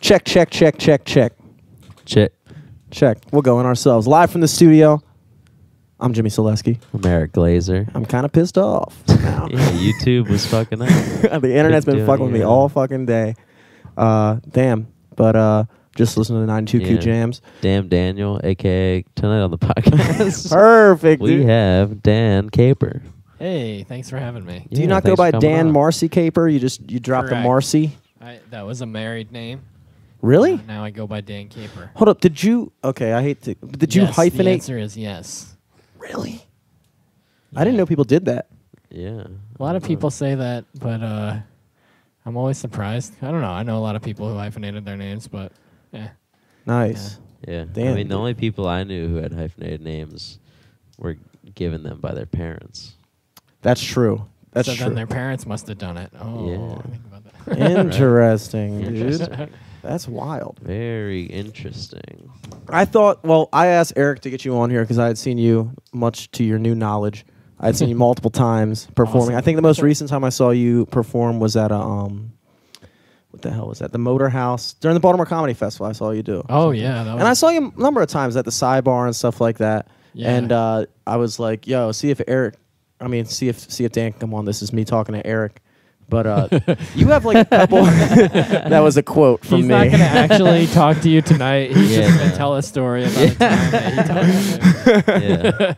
Check, check, check, check, check, Check. check. We're going ourselves live from the studio. I'm Jimmy Solesky. I'm Eric Glaeser. I'm kind of pissed off now. yeah, YouTube was fucking up. the internet's been doing fucking with me all fucking day. Uh, damn. But uh, just listen to the 92Q Yeah. jams. Damn Daniel, aka tonight on the podcast. Perfect, we dude. have Dan Kapr. Hey, thanks for having me. Do you Yeah, not go thanks for by coming Dan on. Marcy Kapr? You just you drop the Correct. Marcy. I, that was a married name. Really? Uh, now I go by Dan Kapr. Hold up. Did you? Okay, I hate to. Did you Yes, The hyphenate? answer is yes. Really? I didn't know people did that. Yeah. A lot of people say that, but uh, I'm always surprised. I don't know. I know a lot of people who hyphenated their names, but yeah. Nice. Yeah. Damn, I mean, the only people I knew who had hyphenated names were given them by their parents. That's true. That's so true. then their parents must have done it. Oh, Yeah. think about that. Interesting, dude. That's wild. Very interesting. I thought. Well, I asked Eric to get you on here because I had seen you, much to your new knowledge. I had seen you multiple times performing. Awesome. I think the most recent time I saw you perform was at a um, what the hell was that? The Motor House during the Baltimore Comedy Festival. I saw you do. oh yeah, that was And I saw you a number of times at the sidebar and stuff like that. Yeah. And uh, I was like, "Yo, see if Eric. I mean, see if see if Dan can come on. This is me talking to Eric." But uh, you have like a couple. that was a quote from He's me. not going to actually talk to you tonight. He's Yeah, just going no. to tell a story about a time that he talked to you. Yeah.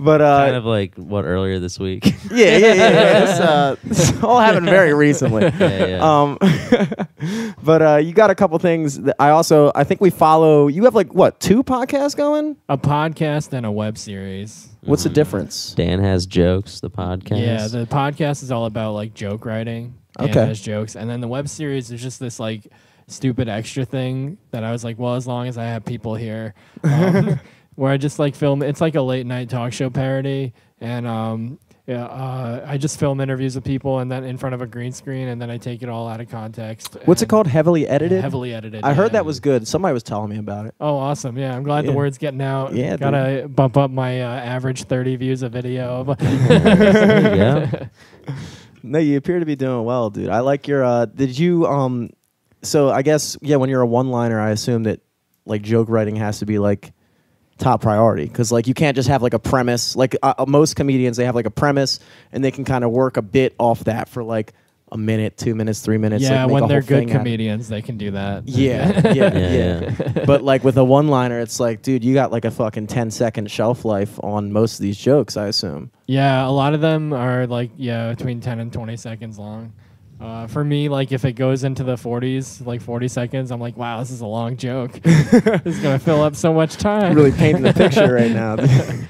but uh, kind of like what earlier this week. yeah, yeah, yeah. yeah. It's, uh, it's all happened very recently. yeah, yeah. Um, but uh, you got a couple things. That I also I think we follow. You have like what two podcasts going? A podcast and a web series. What's the Mhm. difference? Dan has jokes. The podcast. Yeah, the podcast is all about like joke writing. and Okay. has jokes, and then the web series is just this like stupid extra thing that I was like, well, as long as I have people here, um, where I just like film. It's like a late night talk show parody, and um, yeah, uh, I just film interviews with people, and then in front of a green screen, and then I take it all out of context. What's it called? Heavily edited. Heavily edited. I heard that was good. Somebody was telling me about it. Oh, awesome! Yeah, I'm glad Yeah. the word's getting out. Yeah, gotta bump up my uh, average 30 views a video. Go. No, you appear to be doing well, dude. I like your. uh Did you um? So I guess yeah. When you're a one-liner, I assume that like joke writing has to be like top priority because like you can't just have like a premise. Like uh, uh, most comedians, they have like a premise and they can kind of work a bit off that for like a minute, two minutes, three minutes. yeah, like, make a when they're good thing out comedians, they can do that. Yeah, yeah, Yeah, yeah. but like with a one-liner, it's like, dude, you got like a fucking 10-second shelf life on most of these jokes. I assume. Yeah, a lot of them are like yeah, between 10 and 20 seconds long. Uh, for me, like if it goes into the 40s, like 40 seconds, I'm like, wow, this is a long joke. this is gonna fill up so much time. really painting the picture right now.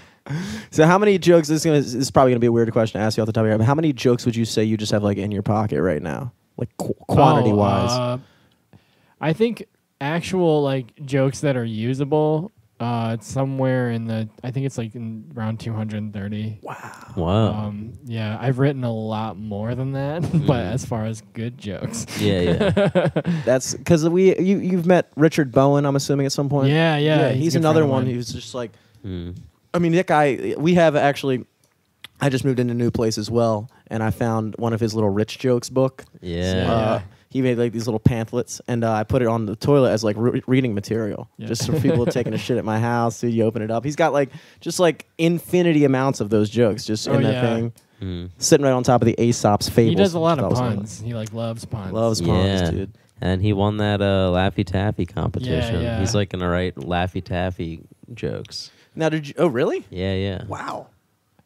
so how many jokes? This is, gonna, this is probably gonna be a weird question to ask you off the top of your head. But how many jokes would you say you just have like in your pocket right now, like qu- quantity Oh, wise? uh, I think actual like jokes that are usable. Uh, it's somewhere in the. I think it's like in around 230. Wow. Wow. Um, yeah, I've written a lot more than that, but Mm. as far as good jokes, yeah, yeah. That's because we you you've met Richard Bowen. I'm assuming at some point. yeah, yeah, he's, a good another friend of one mine. who's just like. Hmm. I mean, that guy. We have actually. I just moved into a new place as well, and I found one of his little rich jokes book. Yeah. Uh, he made like these little pamphlets, and uh, I put it on the toilet as like re- reading material, Yeah. just for people taking a shit at my house. Dude, you open it up. He's got like just like infinity amounts of those jokes just Oh, in that yeah. thing, Hmm. sitting right on top of the Aesop's fables. He does a lot of thought was puns. He like loves puns. Loves Yeah. puns, dude. And he won that uh, Laffy Taffy competition. yeah. He's like gonna write Laffy Taffy jokes. Now, did you? Oh, really? Yeah, yeah. Wow.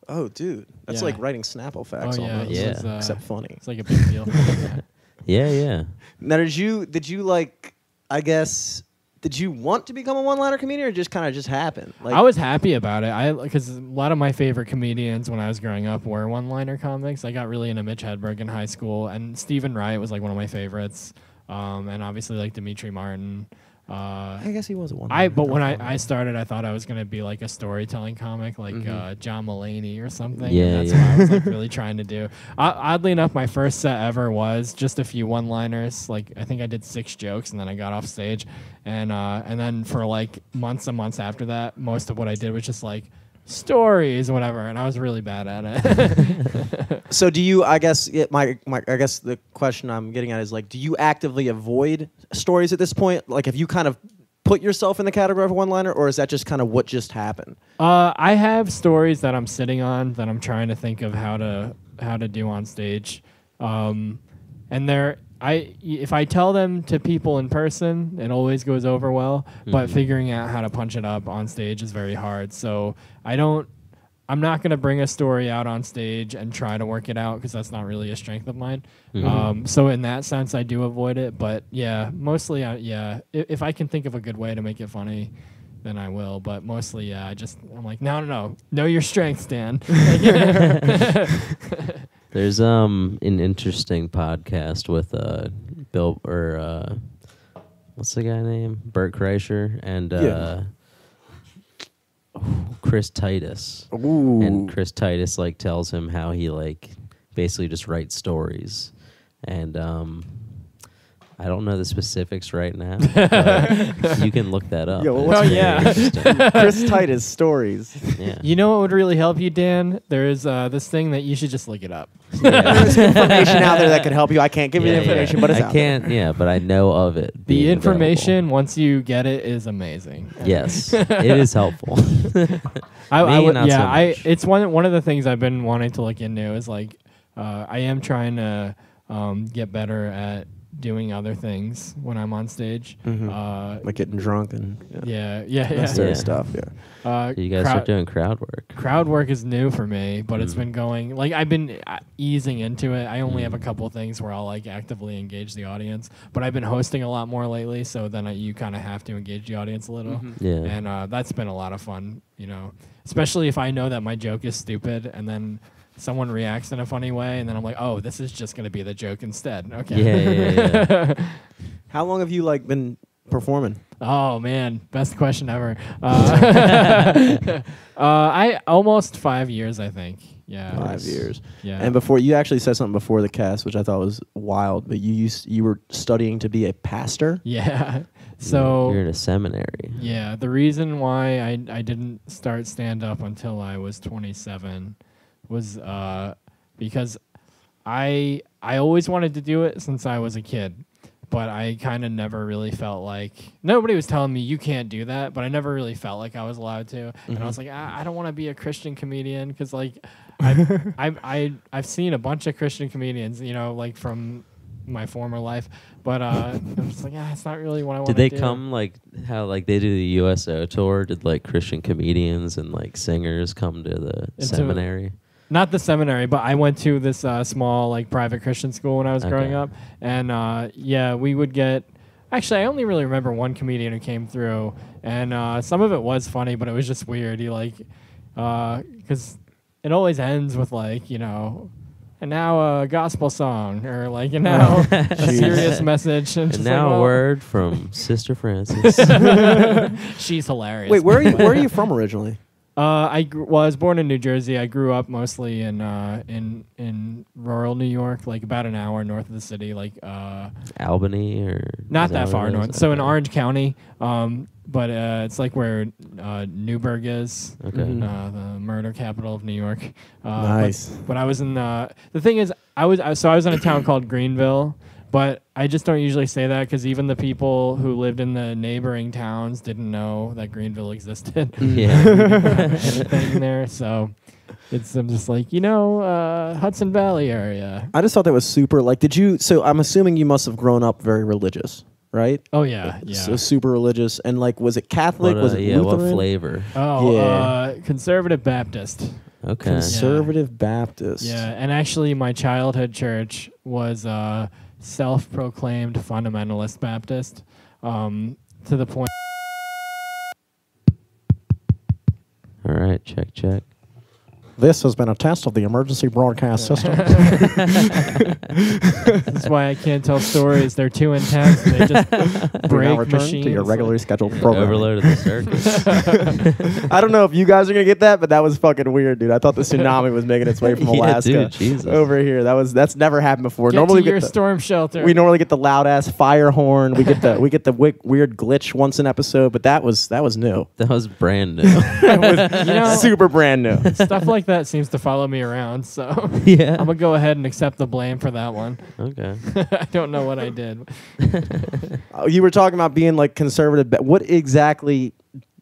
Oh, dude, that's Yeah. like writing Snapple facts Oh yeah, almost, Yeah. uh, except funny. It's like a big deal. Yeah, yeah. Now, did you? Did you like? I guess. Did you want to become a one-liner comedian, or just kind of just happened? Like, I was happy about it. I because a lot of my favorite comedians when I was growing up were one-liner comics. I got really into Mitch Hedberg in high school, and Stephen Wright was like one of my favorites. Um, and obviously like Demetri Martin. Uh, I guess he was a one. I but when I, I started, I thought I was gonna be like a storytelling comic, like Mhm. uh, John Mulaney or something. Yeah, and that's yeah. what I was like really trying to do. Uh, oddly enough, my first set ever was just a few one-liners. Like I think I did six jokes, and then I got off stage, and uh, and then for like months and months after that, most of what I did was just like stories, whatever, and I was really bad at it. So do you? I guess it, my my. I guess the question I'm getting at is like, do you actively avoid stories at this point? Like, have you kind of put yourself in the category of a one-liner, or is that just kind of what just happened? Uh, I have stories that I'm sitting on that I'm trying to think of how to how to do on stage, um, and they're I if I tell them to people in person, it always goes over well. But Mhm. figuring out how to punch it up on stage is very hard. So I don't. I'm not gonna bring a story out on stage and try to work it out because that's not really a strength of mine. Mhm. Um, so in that sense, I do avoid it. But yeah, mostly, I, yeah. If, if I can think of a good way to make it funny, then I will. But mostly, yeah. I just I'm like, no, no, no, know your strengths, Dan. There's um an interesting podcast with uh Bill or uh what's the guy name? Bert Kreischer and uh Chris Titus. Ooh. And Chris Titus like tells him how he like basically just writes stories. And um I don't know the specifics right now. but you can look that up. Yo, It's what's- Oh, yeah. Chris Titus stories. yeah. you know what would really help you, Dan? There is uh, this thing that you should just look it up. Yeah. There's information out there that could help you. I can't give you the information, yeah. but it's I out there. can't. Yeah, but I know of it. The being information once you get it is amazing. Yes, it is helpful. I, I would- not yeah, so I it's one one of the things I've been wanting to look into is like uh, I am trying to um, get better at doing other things when I'm on stage. Mhm. Uh, like getting drunk and yeah, yeah, yeah, that yeah. sort of Yeah. stuff. Yeah. Uh, you guys crowd, start doing crowd work. crowd work is new for me, but it's been going like I've been uh, easing into it. I only have a Mm. couple things where I'll like actively engage the audience, but I've been hosting a lot more lately, so then I, you kind of have to engage the audience a little. Mhm. Yeah. and uh, that's been a lot of fun. You know, especially if I know that my joke is stupid, and then someone reacts in a funny way, and then I'm like, oh, this is just gonna be the joke instead. Okay. Yeah, yeah, How long have you like been performing? oh man, best question ever. Uh, uh, I almost five years, I think. Yeah. Five years. Yeah. And before you actually said something before the cast, which I thought was wild. But you used you were studying to be a pastor. yeah. So you're in a seminary. Yeah, the reason why I I didn't start stand up until I was 27 was uh because I I always wanted to do it since I was a kid, but I kind of never really felt like nobody was telling me you can't do that, but I never really felt like I was allowed to. And I was like, I, I don't want to be a Christian comedian because like I've, I've I I've seen a bunch of Christian comedians, you know, like from my former life, but uh, I'm just like, yeah, it's not really what I want. To do. Did they do. come like how like they do the USO tour? Did like Christian comedians and like singers come to the Into- seminary? Not the seminary, but I went to this uh, small like private Christian school when I was growing Okay. up, and uh, yeah, we would get. Actually, I only really remember one comedian who came through, and uh, some of it was funny, but it was just weird. He like, because it always ends with like you know, and now a gospel song or like and now a Jeez. serious message, and, And just now like, a well, word from Sister Francis. She's hilarious. Wait, where are you? Where are you from originally? Uh, I gr- was born in New Jersey. I grew up mostly in uh, in in rural New York, like about an hour north of the city, like uh, Albany or not is that far it is? north. So in Orange County, um, but uh, it's like where uh, Newburgh is, Okay. Uh, the murder capital of New York. Uh, but- nice. But, I was in uh, the thing is, I was I, so I was in a town called Greenville. But I just don't usually say that because even the people who lived in the neighboring towns didn't know that Greenville existed. Yeah. anything there. So it's I'm just like you know uh, Hudson Valley area. I just thought that was super. Like, did you? So I'm assuming you must have grown up very religious, right? Oh yeah, yeah. So super religious, and like, was it Catholic? What, was uh, it yeah, what Lutheran? flavor? oh, Yeah. uh, conservative Baptist. Okay. Conservative Baptist. Yeah, and actually, my childhood church was uh, self-proclaimed fundamentalist Baptist. Um, to the point. All right, check check. This has been a test of the emergency broadcast system. That's why I can't tell stories. They're too intense. They just Do now break return machines. to your regularly scheduled program. Overloaded the circuit. I don't know if you guys are gonna get that, but that was fucking weird, dude. I thought the tsunami was making its way from Yeah, Alaska dude, Jesus. over here. That was that's never happened before. Get normally to we your the, storm shelter. we normally get the loud ass fire horn. We get the we get the wi- weird glitch once an episode, but that was that was new. that was brand new. That was You know- super brand new. Stuff like that seems to follow me around, so yeah. I'm gonna go ahead and accept the blame for that one. okay. I don't know what I did. Uh, you were talking about being like conservative. ba- What exactly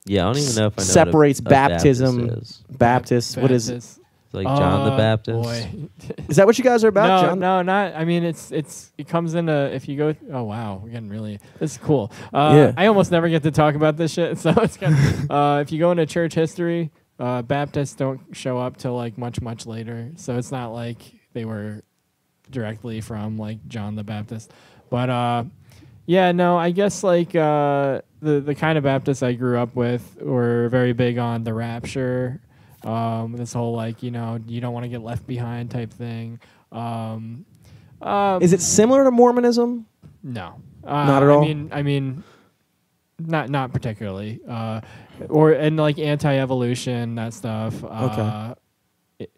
Yeah, I don't even know if I know separates what a, a baptism- Baptist is. Baptist? What is it? It's like John the Uh, Baptist. Boy. Is that what you guys are about, no, John? no, not. I mean, it's it's it comes in a if you go. Oh wow, we're getting really. This is cool. Uh, Yeah. I almost never get to talk about this shit, so it's kind. Of, uh, if you go into church history, uh, Baptists don't show up till like much much later, so it's not like they were directly from like John the Baptist, but uh, yeah, no, I guess like uh, the the kind of Baptists I grew up with were very big on the rapture, um, this whole like you know you don't want to get left behind type thing. Um, uh, Is it similar to Mormonism? no, uh, Not at all? I mean, I mean, not not particularly. Uh, or and like anti-evolution that stuff. Uh, it-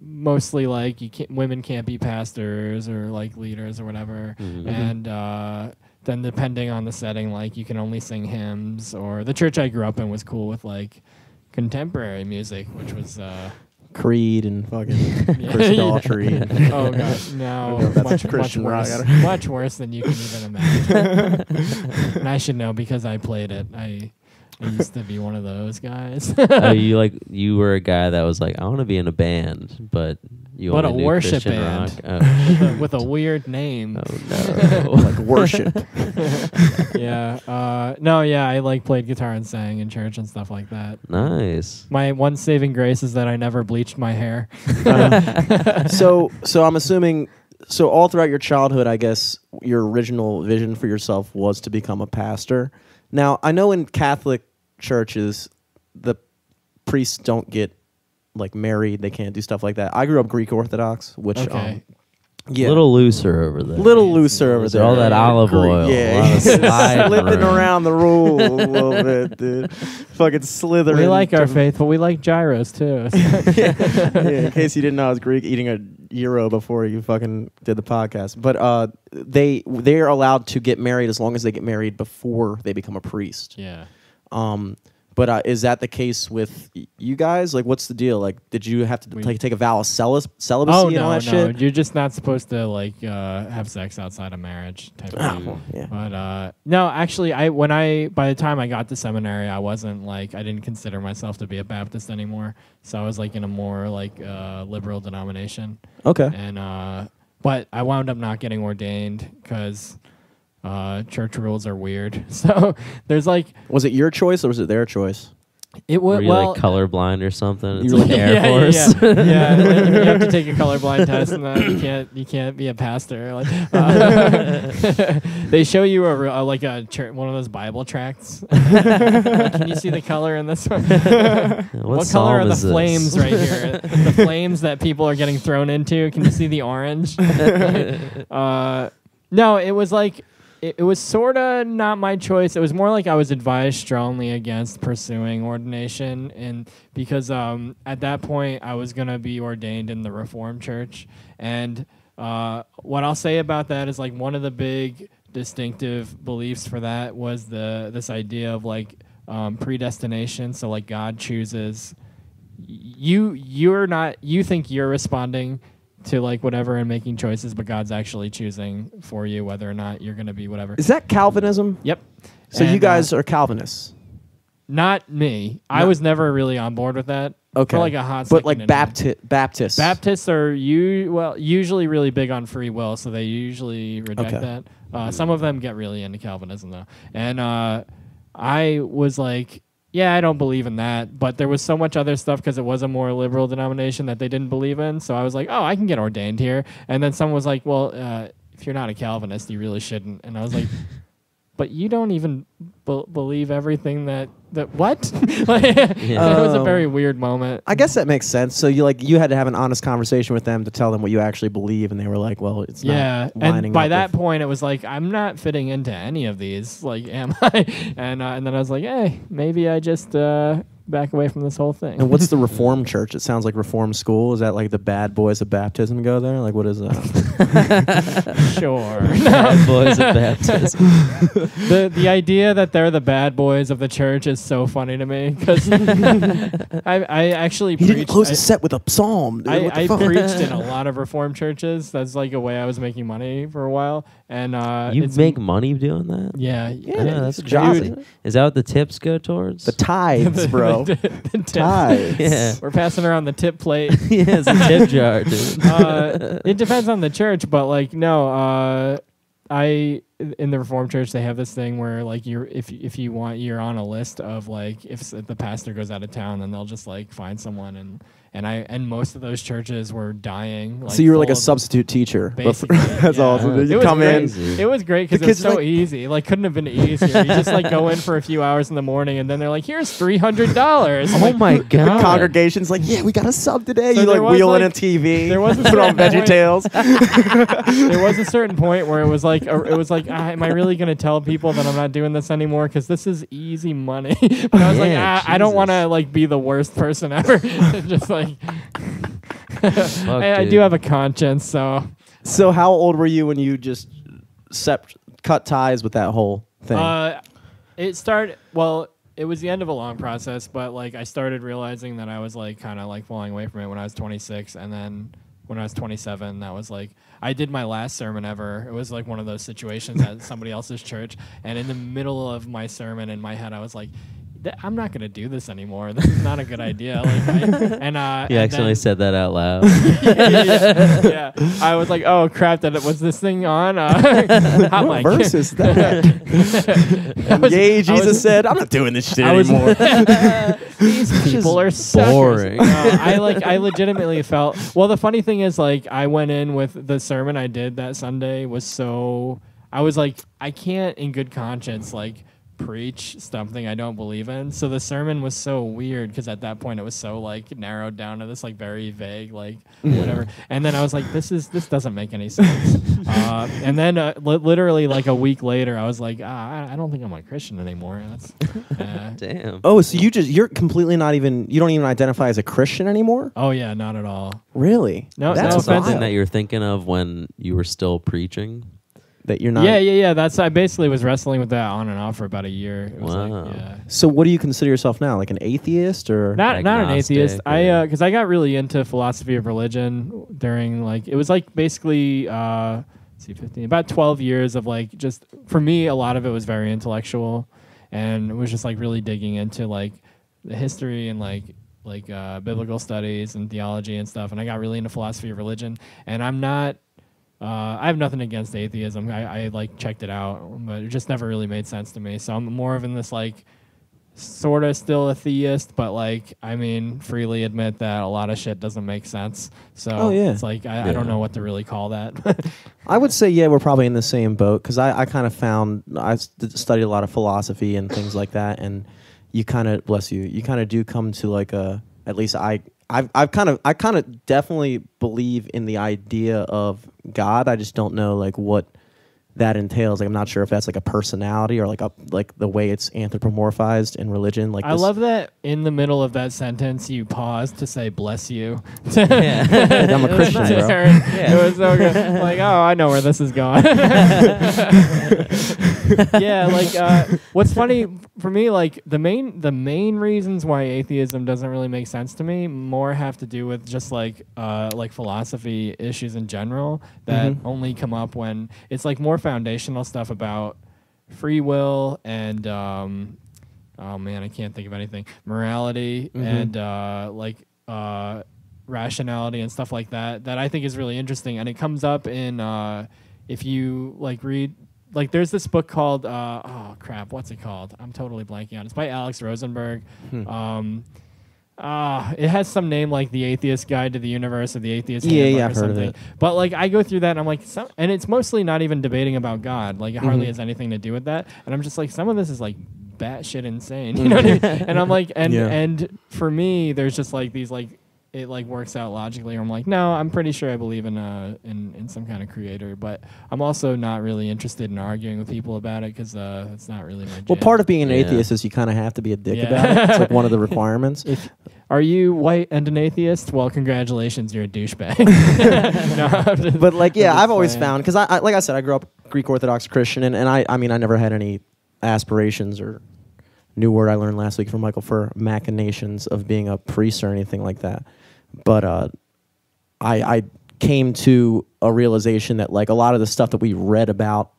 mostly like you can't women can't be pastors or like leaders or whatever Mhm. and uh, then depending on the setting like you can only sing hymns or the church i grew up in was cool with like contemporary music which was uh Creed and fucking Yeah. Chris Daughtry. oh gosh no I that's much, much worse much worse than you can even imagine and i should know because i played it i I used to be one of those guys. oh, you like you were a guy that was like, I want to be in a band, but you But only a worship Christian band. rock. Oh, with, a, with a weird name. oh no. like worship. yeah. Uh, no, yeah, I like played guitar and sang in church and stuff like that. nice. My one saving grace is that I never bleached my hair. so so I'm assuming so all throughout your childhood, I guess your original vision for yourself was to become a pastor. Now I know in Catholic churches the priests don't get like married; they can't do stuff like that. I grew up Greek Orthodox, which Okay. um, yeah, little looser over there. little looser over there. all that olive Greek- oil. yeah, a lot of slipping around. around the rule a little bit, dude. Fucking slithering. we like our to- faith, but we like gyros too. yeah, in case you didn't know, I was Greek eating a gyro before you fucking did the podcast. But uh, they they are allowed to get married as long as they get married before they become a priest. yeah. Um, but uh, is that the case with you guys? Like, what's the deal? Like, did you have to like take a vow of celibacy Oh and all that no, shit? you're just not supposed to like uh, have sex outside of marriage type Ah, thing. well, yeah. But uh, no, actually, I when I by the time I got to seminary, I wasn't like I didn't consider myself to be a Baptist anymore. So I was like in a more like uh, liberal denomination, Okay. and uh, but I wound up not getting ordained because uh, church rules are weird. So there's like Was it your choice or was it their choice? it Were was you well. like colorblind or something? It's You were like like- Air yeah, Force. Yeah, yeah. yeah. you have to take a colorblind test, and then you can't you can't be a pastor. Like, uh, they show you a, real- uh, like a chur- one of those Bible tracts. Like, can you see the color in this one? what what color psalm are the is this? flames right here? the flames that people are getting thrown into. Can you see the orange? uh, no, it was like it, it was sort of not my choice. It was more like I was advised strongly against pursuing ordination, and because um, at that point I was gonna be ordained in the Reformed Church, and uh, what I'll say about that is like one of the big distinctive beliefs for that was the this idea of like um, predestination. So like God chooses you you're not you think you're responding to like whatever and making choices but god's actually choosing for you whether or not you're going to be whatever Is that Calvinism? yep So you guys uh, are Calvinists, not me i was never really on board with that okay? for like a hot but like. Baptist Baptists. baptists are you well usually really big on free will so they usually reject Okay. that uh, some of them get really into calvinism though and uh, i was like yeah, I don't believe in that. But there was so much other stuff because it was a more liberal denomination that they didn't believe in. So I was like, oh, I can get ordained here. And then someone was like, well, uh, if you're not a Calvinist, you really shouldn't. And I was like, but you don't even be- believe everything that the what? like, it was a Um, very weird moment. I guess that makes sense. So you like you had to have an honest conversation with them to tell them what you actually believe, and they were like, "Well, it's yeah, and by that with- point, it was like I'm not fitting into any of these. Like, am I? And uh, and then I was like, hey, maybe I just uh, back away from this whole thing. And what's the Reformed Church? It sounds like Reformed School. Is that like the bad boys of baptism go there? Like, what is that? sure. Bad boys at baptism. the the idea that they're the bad boys of the church is so funny to me because I I actually he didn't close I- the set with a psalm. Dude. I, I preached in a lot of Reformed churches. That's like a way I was making money for a while. And uh, you make money doing that? yeah, Yeah, that's a job. crazy. Is that what the tips go towards? The tithes, bro. the, the tip. Tithes. Yeah. We're passing around the tip plate. yeah, it's a tip jar, dude. uh, it depends on the church, but like no, uh, I in the Reformed Church they have this thing where like you're if if you want you're on a list of like if the pastor goes out of town then they'll just like find someone and and I and most of those churches were dying. Like, so you were like a substitute teacher. but for- Basically, that's yeah. awesome. dude. It You was come in. It was great because The it was so like- easy. Like couldn't have been easier. You just like go in for a few hours in the morning and then they're like, "Here's three hundred dollars." Oh my god! The congregation's like, yeah, we got a sub today. So you there like was, wheel in a TV. there was a put on certain Veggie point- Tales. there was a certain point where it was like a, it was like ah, am I really going to tell people that I'm not doing this anymore because this is easy money but I was like ah, I don't want to like be the worst person ever just like Fuck, I, I do dude. have a conscience so so how old were you when you just sep- cut ties with that whole thing? uh, it started well it was the end of a long process but like I started realizing that I was like kind of like falling away from it when I was 26 and then when I was 27 that was like I did my last sermon ever it was like one of those situations at somebody else's church and in the middle of my sermon in my head I was like "Th- I'm not gonna do this anymore. This is not a good idea. Like, I, and uh, You and accidentally then- said that out loud. yeah, yeah, yeah. I was like, oh crap! That was this thing on? Uh, I'm what like, verse is that? I was- Yay, Jesus was- said, I'm not doing this shit I was anymore. these people are suckers. boring. No, I like I legitimately felt well the funny thing is like I went in with the sermon I did that Sunday was so I was like I can't in good conscience like preach something I don't believe in. So the sermon was so weird because at that point it was so like narrowed down to this like very vague like whatever. And then I was like this is this doesn't make any sense. uh, and then uh, li- literally like a week later I was like ah, I, I don't think I'm a Christian anymore. That's uh, Damn. oh, so you just, you're completely not even, you don't even identify as a Christian anymore? Oh yeah, not at all. Really? No, That's no That's offense. something that you're thinking of when you were still preaching. That you're not. yeah, yeah, yeah. That's I basically was wrestling with that on and off for about a year. It was Wow. like, yeah. So what do you consider yourself now? Like an atheist or? Not not an Agnostic atheist. I because I got really into philosophy of religion during like it was like basically uh see fifteen about twelve years of like just for me a lot of it was very intellectual and it was just like really digging into like the history and like like uh, biblical studies and theology and stuff and I got really into philosophy of religion and I'm not uh, I have nothing against atheism. I, I like checked it out, but it just never really made sense to me. So I'm more of in this like sort of still a theist, but like I mean, freely admit that a lot of shit doesn't make sense. So Oh, yeah. it's like I, I don't know what to really call that. I would say, yeah, we're probably in the same boat because I, I kind of found I studied a lot of philosophy and things like that, and you kind of bless you, you kind of do come to like a at least I I've I've kind of I kind of definitely believe in the idea of God. I just don't know like what that entails. Like I'm not sure if that's like a personality or like a like the way it's anthropomorphized in religion. Like I this- love that in the middle of that sentence you pause to say "bless you." Yeah. I'm a Christian, bro. It was so good. Like, oh, I know where this is going. yeah, like uh, what's funny for me, like the main the main reasons why atheism doesn't really make sense to me more have to do with just like uh, like philosophy issues in general that Mhm. only come up when it's like more foundational stuff about free will and um, oh man, I can't think of anything morality Mhm. and uh, like uh, rationality and stuff like that that I think is really interesting and it comes up in uh, if you like read like there's this book called uh, oh crap what's it called I'm totally blanking on it. it's by Alex Rosenberg Hmm. um, uh, it has some name like the Atheist Guide to the Universe or the Atheist Yeah, Handbook yeah, or I've heard of something. it. But like I go through that and I'm like, some, and it's mostly not even debating about God. Like it hardly Mhm. has anything to do with that. And I'm just like, some of this is like batshit insane. You know what I mean? And I'm like, and Yeah. and for me, there's just like these like it like works out logically. I'm like, no, I'm pretty sure I believe in uh in in some kind of creator, but I'm also not really interested in arguing with people about it because uh it's not really my. Well, part of being an Yeah. atheist is you kind of have to be a dick Yeah. about it. It's like one of the requirements. If are you white and an atheist? Well, congratulations, you're a douchebag. no, just- but like yeah I'm just i've always playing. found because I, I like i said i grew up greek orthodox christian and, and i i mean i never had any aspirations or new word i learned last week from michael for machinations of being a priest or anything like that but uh i i came to a realization that like a lot of the stuff that we read about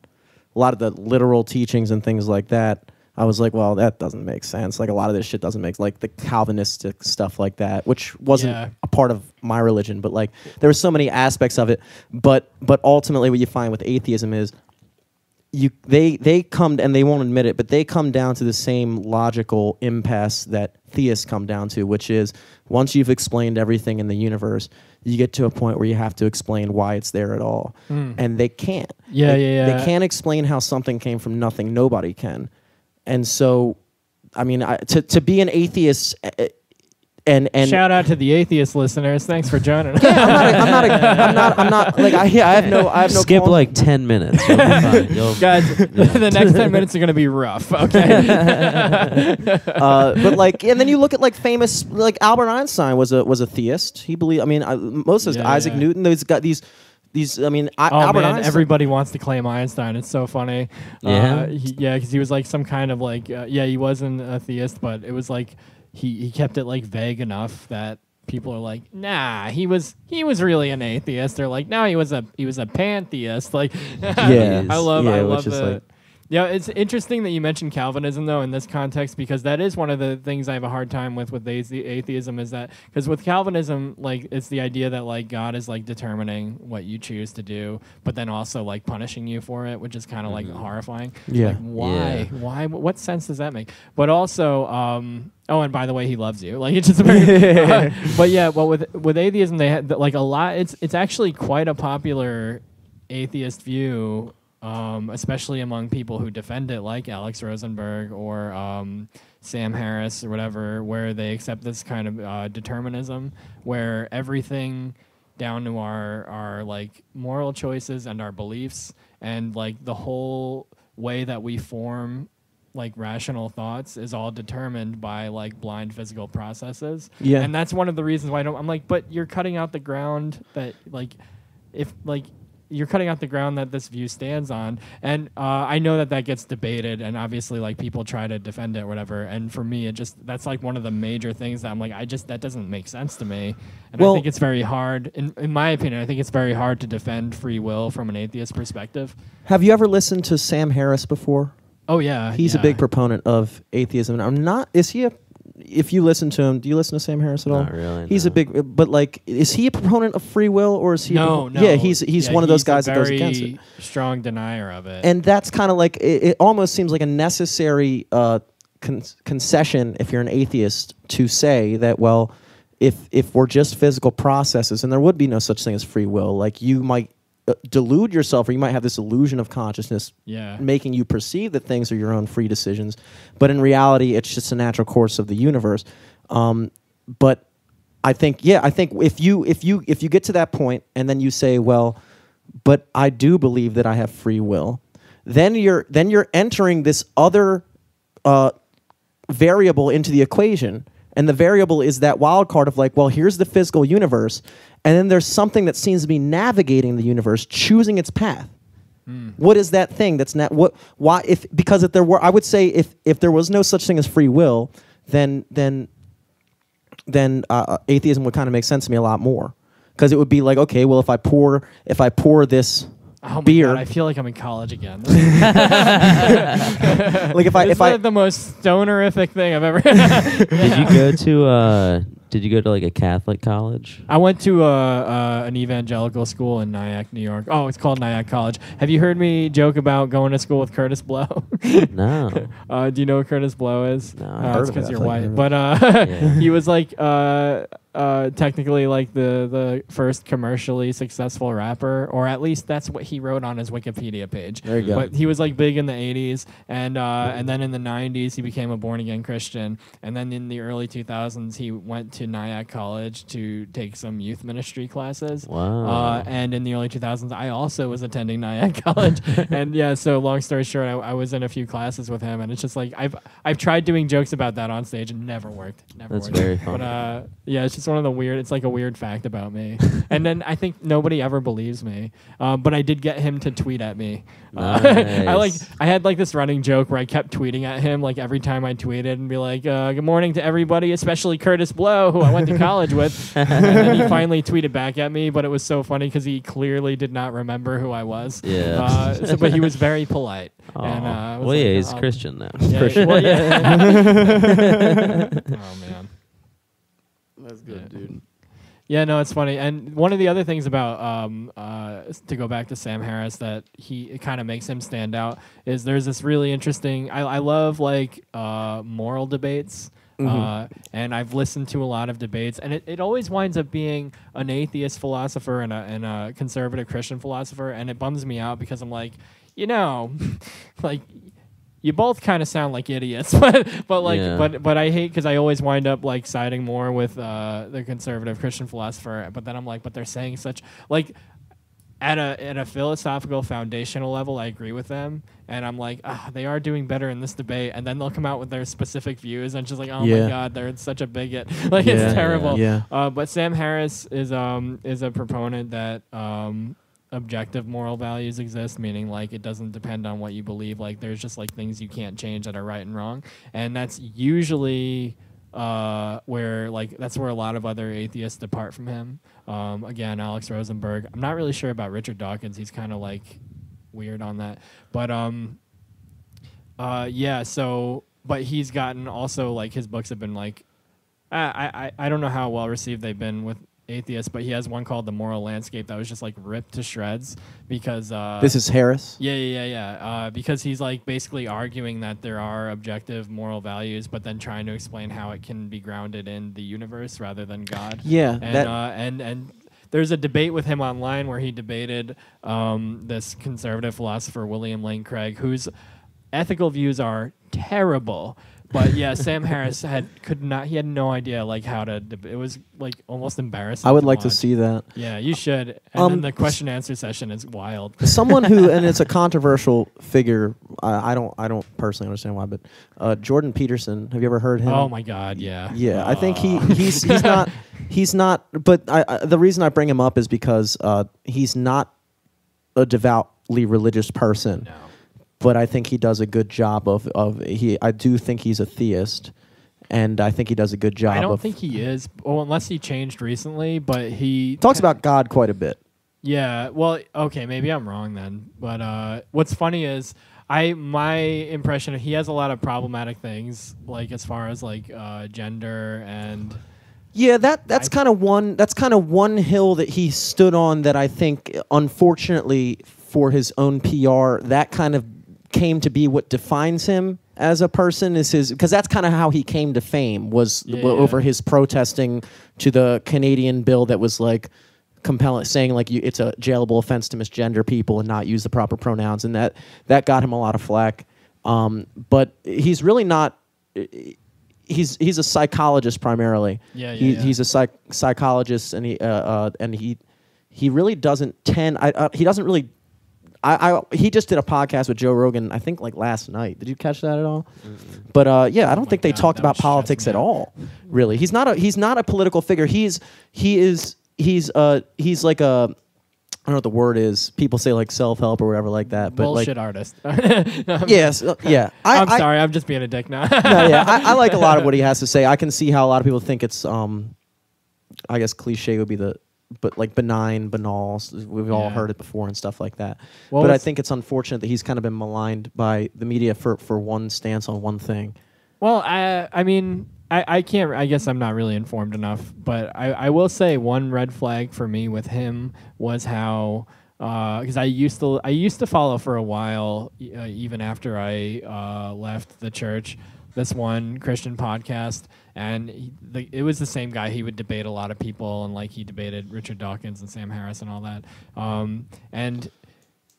a lot of the literal teachings and things like that I was like, well, that doesn't make sense. Like a lot of this shit doesn't make like the Calvinistic stuff like that, which wasn't Yeah. a part of my religion, but like there were so many aspects of it. But but ultimately, what you find with atheism is you they they come and they won't admit it, but they come down to the same logical impasse that theists come down to, which is once you've explained everything in the universe, you get to a point where you have to explain why it's there at all, Mm. and they can't. Yeah, They- yeah, yeah. They can't explain how something came from nothing. Nobody can, and so, I mean, I, to to be an atheist. And and Shout out to the atheist listeners. Thanks for joining. us. I'm not, a, I'm not, a, I'm not, I'm not like I, yeah, I have no, I have no. Skip qualms- like ten minutes. You'll. You'll- Guys, the next 10 minutes are going to be rough, okay? uh, but like, and then you look at like famous, like Albert Einstein was a was a theist. He believed. I mean, I, most of Yeah, Isaac yeah. Newton. Those got these, these. I mean, I, Oh Albert man, Einstein. everybody wants to claim Einstein. It's so funny. Yeah? uh, he, yeah, because he was like some kind of like uh, yeah, he wasn't a theist, but it was like he he kept it like vague enough that people are like, nah, he was he was really an atheist. They're like, no, he was a he was a pantheist. Like, Yeah. I love Yeah, I love the. like- yeah, it's interesting that you mentioned Calvinism though in this context because that is one of the things I have a hard time with with athe- atheism is that because with Calvinism like it's the idea that like God is like determining what you choose to do, but then also like punishing you for it, which is kind of like horrifying. Yeah. Like why? Yeah. Why? What sense does that make? But also, um, oh, and by the way, he loves you. Like it's just very. but yeah, well, with with atheism, they had like a lot. It's it's actually quite a popular atheist view, um, especially among people who defend it, like Alex Rosenberg or um, Sam Harris or whatever, where they accept this kind of uh, determinism, where everything down to our our like moral choices and our beliefs and like the whole way that we form like rational thoughts is all determined by like blind physical processes. Yeah. And that's one of the reasons why I don't I'm like, but you're cutting out the ground that like if like you're cutting out the ground that this view stands on and uh, i know that that gets debated and obviously like people try to defend it or whatever and for me it just that's like one of the major things that i'm like i just that doesn't make sense to me and Well- i think it's very hard in, in my opinion i think it's very hard to defend free will from an atheist perspective Have you ever listened to Sam Harris before? oh yeah He's yeah. a big proponent of atheism. I'm not. Is he a? If you listen to him, do you listen to Sam Harris at all? Not really, He's a big, but like, is he a proponent of free will or is he? a no propo- no Yeah, he's he's Yeah, one of those he's a guys that goes against it. strong denier of it and that's kind of like it, it almost seems like a necessary uh, con- concession if you're an atheist to say that well if if we're just physical processes and there would be no such thing as free will like you might delude yourself or you might have this illusion of consciousness yeah. making you perceive that things are your own free decisions. But in reality it's just a natural course of the universe. Um, but i think yeah i think if you if you if you get to that point and then you say well but i do believe that i have free will then you're then you're entering this other uh, variable into the equation and the variable is that wild card of like well here's the physical universe and then there's something that seems to be navigating the universe choosing its path. What is that thing that's not what why if because if there were i would say if if there was no such thing as free will then then then uh, atheism would kind of make sense to me a lot more. Because it would be like okay well if i pour if i pour this Oh my beer God, I feel like I'm in college again. like if i it's if i like the most stonerific thing I've ever. Did you go to uh did you go to like a Catholic college? I went to uh, uh, an evangelical school in Nyack, New York. Oh, it's called Nyack College. Have you heard me joke about going to school with Kurtis Blow? No. uh, do you know who Kurtis Blow is? No, I've uh, heard it's because you're white. were- But uh, Yeah. he was like, uh, uh, technically like the the first commercially successful rapper, or at least that's what he wrote on his Wikipedia page. There you go. But he was like big in the '80s, and uh, and then in the '90s he became a born again Christian, and then in the early 2000s he went to Nyack College to take some youth ministry classes. Wow. Uh, and in the early 2000s, I also was attending Nyack College, and yeah. So long story short, I, I was in a few classes with him, and it's just like I've I've tried doing jokes about that on stage and never worked. Never That's worked. very But funny. uh, yeah, it's just one of the weird. It's like a weird fact about me, and then I think nobody ever believes me. Um, but I did get him to tweet at me. Uh, I like I had like this running joke where I kept tweeting at him like every time I tweeted and be like, uh, "Good morning to everybody, especially Kurtis Blow, who I went to college with." and then he finally tweeted back at me, but it was so funny because he clearly did not remember who I was. Yeah. Uh, so, but he was very polite. Aw. and, uh, was well, like, yeah, he's "Oh, Christian now. Yeah, Christian. well, yeah. oh man. That's good, dude. Yeah, no, it's funny. And one of the other things about um, uh, to go back to Sam Harris that he kind of makes him stand out is there's this really interesting. I, I love like uh, moral debates. Uh, and I've listened to a lot of debates, and it, it always winds up being an atheist philosopher and a, and a conservative Christian philosopher, and it bums me out because I'm like, you know, like you both kind of sound like idiots, but but like Yeah. but but I hate because I always wind up like siding more with uh, the conservative Christian philosopher. But then I'm like, but they're saying such like at a at a philosophical foundational level, I agree with them, and I'm like, ah, they are doing better in this debate, and then they'll come out with their specific views, and just like, oh Yeah. my god, they're such a bigot, like Yeah, it's terrible. yeah. yeah. Uh, but Sam Harris is um is a proponent that um objective moral values exist, meaning like it doesn't depend on what you believe. Like there's just like things you can't change that are right and wrong, and that's usually uh where like that's where a lot of other atheists depart from him. Um, again, Alex Rosenberg. I'm not really sure about Richard Dawkins. He's kind of like weird on that, but um, uh, yeah. So, but he's gotten also like his books have been like, I I I- I don't know how well received they've been with atheists, but he has one called The Moral Landscape that was just like ripped to shreds because uh, This is Harris. yeah, yeah, yeah, yeah. Uh, because he's like basically arguing that there are objective moral values, but then trying to explain how it can be grounded in the universe rather than God. Yeah, and that- uh, and and there's a debate with him online where he debated um, this conservative philosopher William Lane Craig, whose ethical views are terrible. But yeah, Sam Harris had could not. He had no idea like how to. Deb- it was like almost embarrassing. I would like to watch. see that. Yeah, you should. And Um, then the question answer session is wild. Someone who, and it's a controversial figure. I, I don't, I don't personally understand why, but uh, Jordan Peterson. Have you ever heard him? Oh my God, yeah. Yeah, I think he he's he's not he's not. But I, I, the reason I bring him up is because uh, he's not a devoutly religious person. No. But I think he does a good job of of he. I do think he's a theist, and I think he does a good job. I don't of, think he is, well, unless he changed recently. But he talks about God quite a bit. Yeah, well, okay, maybe I'm wrong then. But uh, what's funny is I my impression he has a lot of problematic things, like as far as like uh, gender and Yeah, that that's kind of one that's kind of one hill that he stood on that I think unfortunately for his own PR that kind of came to be what defines him as a person is his because that's kind of how he came to fame was Yeah, over his protesting to the Canadian bill that was like compelling saying like you, it's a jailable offense to misgender people and not use the proper pronouns and that that got him a lot of flack um, but he's really not he's he's a psychologist primarily. Yeah, yeah, He, yeah. He's a psych, psychologist, and he uh, uh, and he he really doesn't tend. I, uh, he doesn't really. I, I he just did a podcast with Joe Rogan. I think like last night. Did you catch that at all? But uh, yeah, I don't my think they God, talked about politics at all. Really, he's not a he's not a political figure. He's he is he's uh he's like a. I don't know what the word is. People say like self help or whatever like that. But bullshit like artist. yes, uh, yeah. I, I'm I- sorry, I'm just being a dick now. no, yeah, I, I like a lot of what he has to say. I can see how a lot of people think it's, um, I guess cliche would be the, but like benign, banal. We've all Yeah. heard it before and stuff like that. Well, but I think it's unfortunate that he's kind of been maligned by the media for for one stance on one thing. Well, I I mean I, I can't I guess I'm not really informed enough, but I, I will say one red flag for me with him was how because I used to I used to follow for a while uh, even after I uh, left the church this one Christian podcast, and he, the, it was the same guy. He would debate a lot of people, and like he debated Richard Dawkins and Sam Harris and all that. Um, and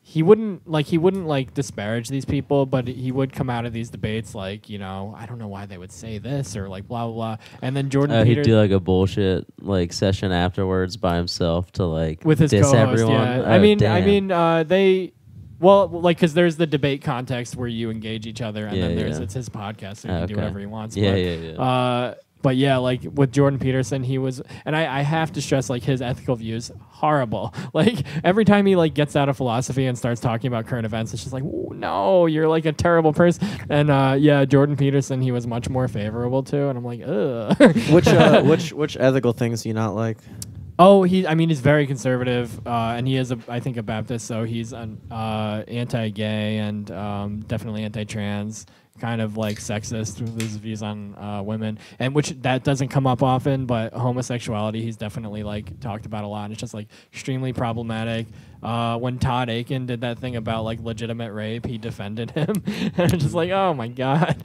he wouldn't like he wouldn't like disparage these people, but he would come out of these debates like you know I don't know why they would say this or like blah blah blah. And then Jordan Uh, he'd do like a bullshit like session afterwards by himself to like with his diss everyone. Yeah, Oh, I mean, I mean, uh, they. Well, like, because there's the debate context where you engage each other, and Yeah, then there's yeah. it's his podcast, so he Oh, can do whatever he wants. Yeah, but, yeah, yeah. Uh, but yeah, like with Jordan Peterson, he was, and I, I have to stress, like his ethical views horrible. Like every time he like gets out of philosophy and starts talking about current events, it's just like, no, you're like a terrible person. And uh, yeah, Jordan Peterson, he was much more favorable to, and I'm like, ugh. which uh, which which ethical things do you not like? Oh, he. I mean, he's very conservative, uh, and he is, a, I think, a Baptist. So he's an uh, anti-gay and um, definitely anti-trans, kind of like sexist with his views on uh, women, and which that doesn't come up often. But homosexuality, he's definitely like talked about a lot. And it's just like extremely problematic. Uh, when Todd Akin did that thing about like legitimate rape, he defended him, and just like, oh my god,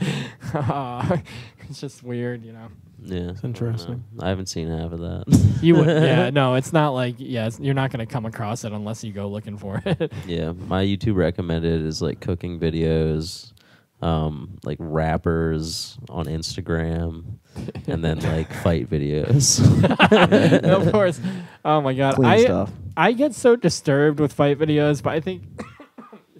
it's just weird, you know. Yeah, It's interesting. I, haven't seen half of that. You would, yeah, no, it's not like, yeah, it's, you're not going to come across it unless you go looking for it. yeah, my YouTube recommended is like cooking videos, um, like rappers on Instagram, and then like fight videos. of course. Oh my god, Clean I stuff. I get so disturbed with fight videos, but I think it's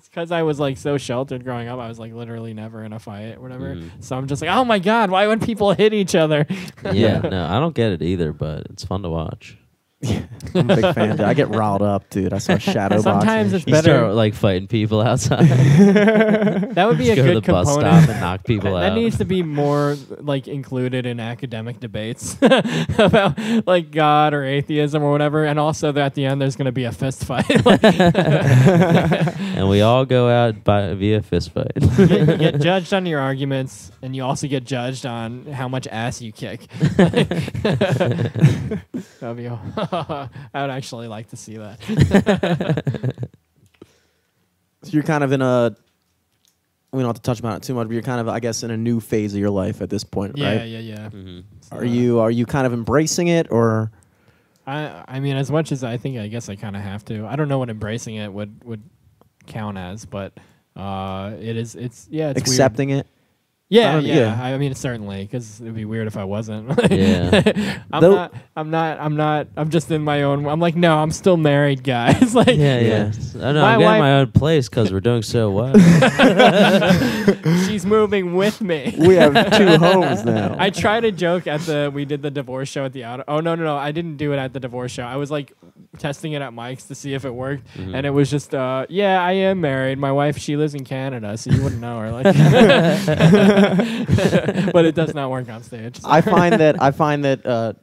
because I was like so sheltered growing up. I was like literally never in a fight or whatever. Mhm. So I'm just like, oh my god, why would people hit each other? yeah, no, I don't get it either, but it's fun to watch. I'm a big fan. Dude. I get riled up, dude. I saw shadow Sometimes boxing. it's You better. start like fighting people outside. that would be Just a go to good the bus stop and knock people that out. That needs to be more like included in academic debates about like God or atheism or whatever. And also that at the end there's going to be a fist fight. And we all go out by via fist fight. you, get, you get judged on your arguments, and you also get judged on how much ass you kick. That'd be. I would actually like to see that. So you're kind of in a. We don't have to touch about it too much, but you're kind of, I guess, in a new phase of your life at this point, Yeah, right? yeah, yeah. Mhm. Are you are you kind of embracing it, or I I mean, as much as I think, I guess I kind of have to. I don't know what embracing it would would count as, but uh, it is. It's yeah, it's weird. accepting it? Yeah, I yeah, yeah. I mean, certainly, because it'd be weird if I wasn't. Yeah. I'm Though- not. I'm not. I'm not. I'm just in my own. I'm like, no, I'm still married, guys. like, Yeah, yeah. I know. I'm getting wife- my own place because we're doing so well. she's moving with me. We have two homes now. I tried to joke at the we did the divorce show at the auto. Oh no no no! I didn't do it at the divorce show. I was like testing it at Mike's to see if it worked, Mhm. and it was just uh yeah I am married. My wife she lives in Canada, so you wouldn't know her. Like, but it does not work on stage. I find that I find that uh,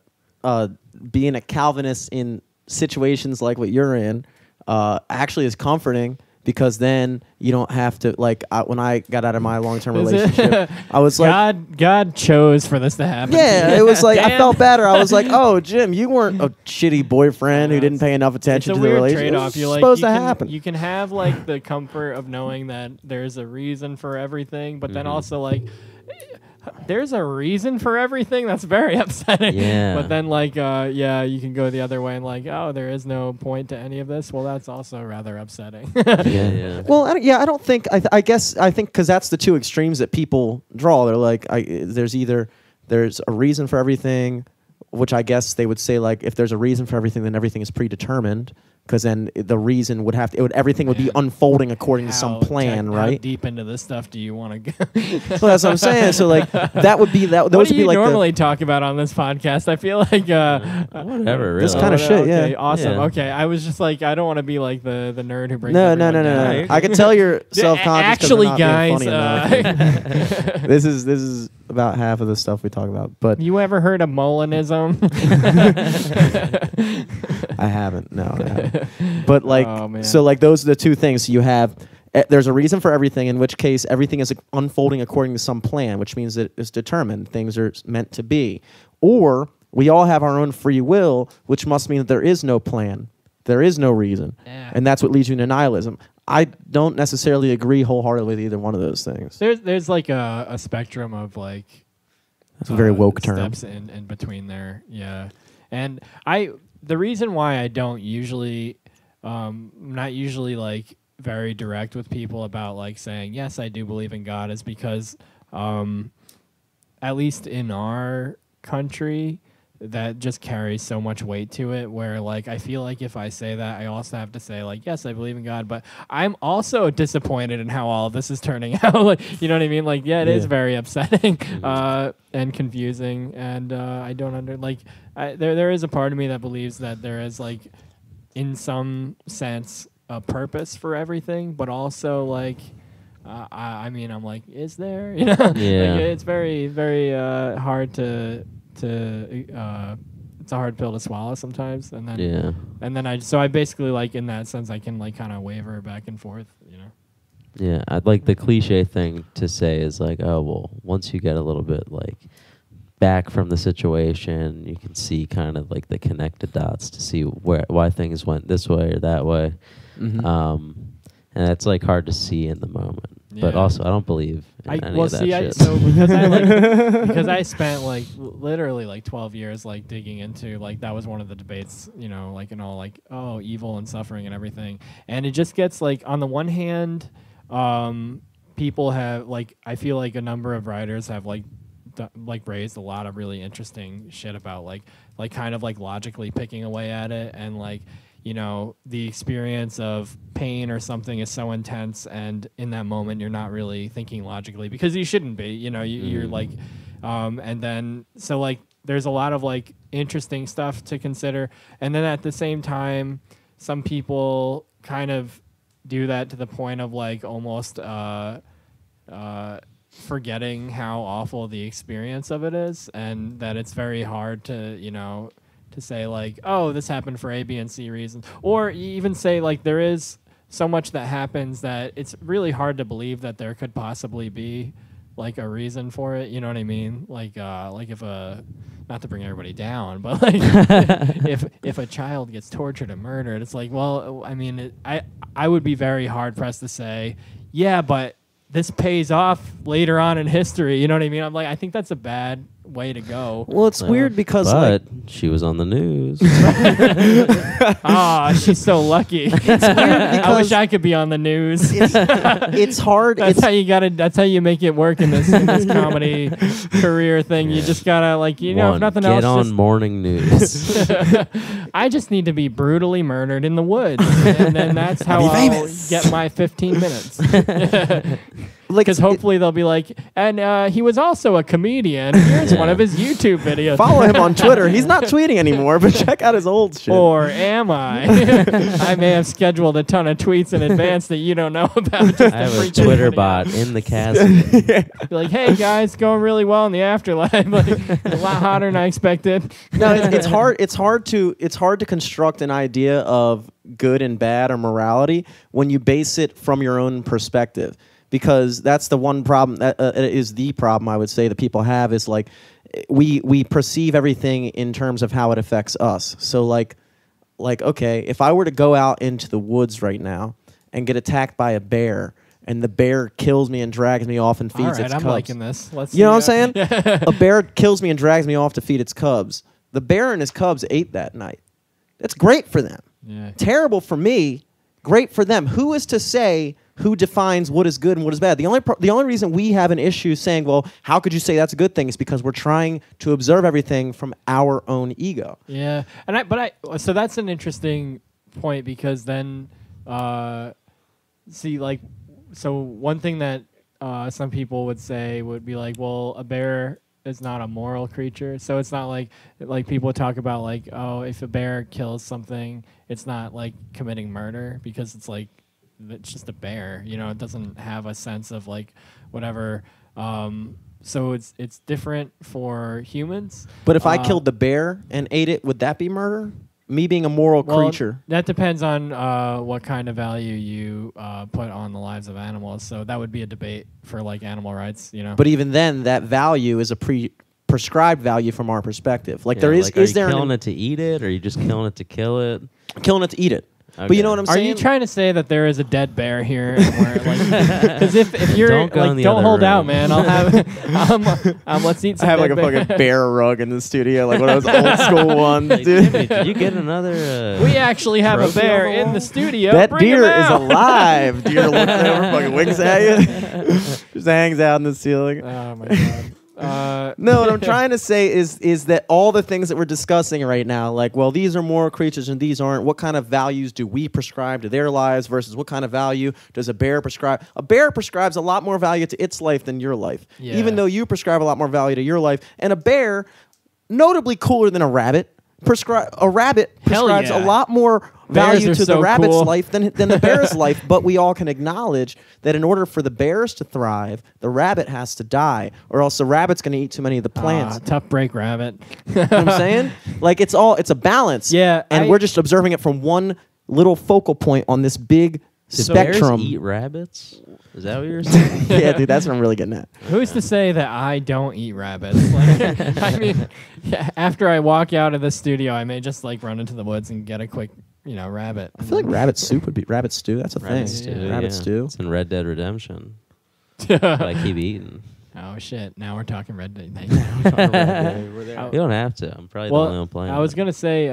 uh, being a Calvinist in situations like what you're in uh, actually is comforting because then you don't have to like I, when I got out of my long term relationship, I was like. God God chose for this to happen. Yeah, it was like I felt better. I was like, "Oh, Jim, you weren't a shitty boyfriend who didn't pay enough attention to the relationship." It trade-off. was You're like supposed you to can, happen. You can have like the comfort of knowing that there's a reason for everything, but then Mhm. also like there's a reason for everything. That's very upsetting. Yeah. But then like uh, yeah, you can go the other way and like oh, there is no point to any of this. Well, that's also rather upsetting. yeah, yeah. Well, I don't, yeah, I don't think. I, th- I guess I think because that's the two extremes that people draw. They're like, I, there's either there's a reason for everything, which I guess they would say like, if there's a reason for everything, then everything is predetermined. Because then the reason would have to, it would everything would be unfolding according to some plan, tech- How right? deep into this stuff do you want to go? So that's what I'm saying. So like that would be that. what Those do would be you like normally talk about on this podcast? I feel like uh, Whatever, really. This kinda Oh, shit, yeah. Awesome. Yeah. Okay, I was just like, I don't want to be like the the nerd who brings. No, no, no, everyone no, no. I can tell you're self-conscious. 'cause Actually, we're being guys, funny uh, this is this is about half of the stuff we talk about, but you ever heard of Molinism? I haven't. No, I haven't. but like, Oh, so like those are the two things. You have eh, there's a reason for everything, in which case everything is unfolding according to some plan, which means that it's determined. Things are meant to be, or we all have our own free will, which must mean that there is no plan, there is no reason, Yeah. and that's what leads you into nihilism. I don't necessarily agree wholeheartedly with either one of those things. There's there's like a, a spectrum of like That's a very uh, woke term. steps in, in between there. Yeah, and I the reason why I don't usually, um, not usually like very direct with people about like saying yes I do believe in God is because, um, at least in our country. That just carries so much weight to it. Where like I feel like if I say that, I also have to say like yes, I believe in God, but I'm also disappointed in how all this is turning out. like you know what I mean? Like yeah, it is Yeah. very upsetting uh, and confusing, and uh, I don't under like I, there. There is a part of me that believes that there is like, in some sense, a purpose for everything, but also like. Uh, I, I mean, I'm like, is there? You know, Yeah. like, it's very, very uh, hard to to. Uh, it's a hard pill to swallow sometimes, and then Yeah. and then I so I basically like in that sense I can like kind of waver back and forth, you know. Yeah, I'd like the cliche thing to say is like, oh well, once you get a little bit like back from the situation, you can see kind of like the connected dots to see where why things went this way or that way. Mhm. Um, and it's like hard to see in the moment. But also, I don't believe in I any well of that see I shit. so because I like because I spent like literally like 12 years like digging into like that was one of the debates, you know, like and all like oh evil and suffering and everything. And it just gets like on the one hand um people have like I feel like a number of writers have like d- like raised a lot of really interesting shit about like like kind of like logically picking away at it and like you know the experience of pain or something is so intense and in that moment you're not really thinking logically because you shouldn't be you know you, you're Mhm. like um, and then so like there's a lot of like interesting stuff to consider and then at the same time some people kind of do that to the point of like almost uh, uh, forgetting how awful the experience of it is, and that it's very hard to you know to say like, oh, this happened for A, B, and C reasons, or you even say like there is so much that happens that it's really hard to believe that there could possibly be like a reason for it. You know what I mean? Like uh, like if a not to bring everybody down, but like if if a child gets tortured and murdered, it's like, well, I mean, it, I I would be very hard pressed to say, yeah, but this pays off later on in history. You know what I mean? I'm like, I think that's a bad way to go. Well, it's Uh, weird because but like she was on the news. Ah, she's so lucky. I wish I could be on the news. it's, it's hard. That's It's, how you gotta. That's how you make it work in this in this comedy career thing. You just gotta like you know if nothing get else. Get on just- morning news. I just need to be brutally murdered in the woods, and then that's how be I'll get my 15 minutes. Like Because hopefully they'll be like, and uh, he was also a comedian. Here's one of his YouTube videos. follow him on Twitter. He's not tweeting anymore, but check out his old shit. Or am I? I may have scheduled a ton of tweets in advance that you don't know about. I have a Twitter out. bot in the cast. Be like, hey guys, going really well in the afterlife. like, a lot hotter than I expected. no, it's, it's hard. It's hard to it's hard to construct an idea of good and bad or morality when you base it from your own perspective, because that's the one problem that uh, is the problem I would say that people have is like we we perceive everything in terms of how it affects us. So like like okay, if I were to go out into the woods right now and get attacked by a bear. And the bear kills me and drags me off and feeds All right, its I'm cubs. liking this. Let's. You know what I'm saying? a bear kills me and drags me off to feed its cubs. The bear and his cubs ate that night. That's great for them. Yeah. Terrible for me. Great for them. Who is to say who defines what is good and what is bad? The only pro- the only reason we have an issue saying, "Well, how could you say that's a good thing?" is because we're trying to observe everything from our own ego. Yeah, and I but I so that's an interesting point because then uh see like so one thing that uh some people would say would be like well a bear is not a moral creature so it's not like like people talk about like oh if a bear kills something it's not like committing murder because it's like it's just a bear you know it doesn't have a sense of like whatever um so it's it's different for humans But if I Uh, killed the bear and ate it, would that be murder? Me being a moral Well, creature. That depends on uh, what kind of value you uh, put on the lives of animals. So that would be a debate for like animal rights. You know. But even then, that value is a pre prescribed value from our perspective. Like Yeah, there is like, are is you there an killing it to eat it, or are you just killing it to kill it? killing it to eat it. But you know what I'm saying. Are saying? you trying to say that there is a dead bear here? Because if, if you're Don't go like, don't other hold out, man. I'll have um, um, let's eat. I Some have like a bear. fucking bear rug in the studio, like one of those old school ones, Like, dude. Did you get another? Uh, We actually have a bear on in the studio. that Bring deer is alive. Deer looking over, fucking winks at you, just hangs out in the ceiling. Oh my god. Uh, No, what I'm trying to say is is that all the things that we're discussing right now, like, well, these are moral creatures and these aren't. What kind of values do we prescribe to their lives versus what kind of value does a bear prescribe? A bear prescribes a lot more value to its life than your life, Yeah. even though you prescribe a lot more value to your life. And a bear, notably cooler than a rabbit, prescribe a rabbit prescribes yeah. a lot more value to the rabbit's cool. life than than the bear's life. But we all can acknowledge that in order for the bears to thrive, the rabbit has to die, or else the rabbit's going to eat too many of the plants. ah, tough break, rabbit. You know what I'm saying? Like it's all it's a balance. Yeah, And I- we're just observing it from one little focal point on this big did spectrum. bears eat rabbits? Is that what you're saying? yeah, dude, that's what I'm really getting at. Who's to say that I don't eat rabbits? Like, I mean, yeah, after I walk out of the studio, I may just like run into the woods and get a quick, you know, rabbit. I feel like rabbit soup would be rabbit stew. That's a Rabbit thing. stew. Rabbit yeah. stew. It's in Red Dead Redemption. But I keep eating. Oh shit! Now we're talking Red Dead. You don't have to. I'm probably the only one playing. I was it. gonna say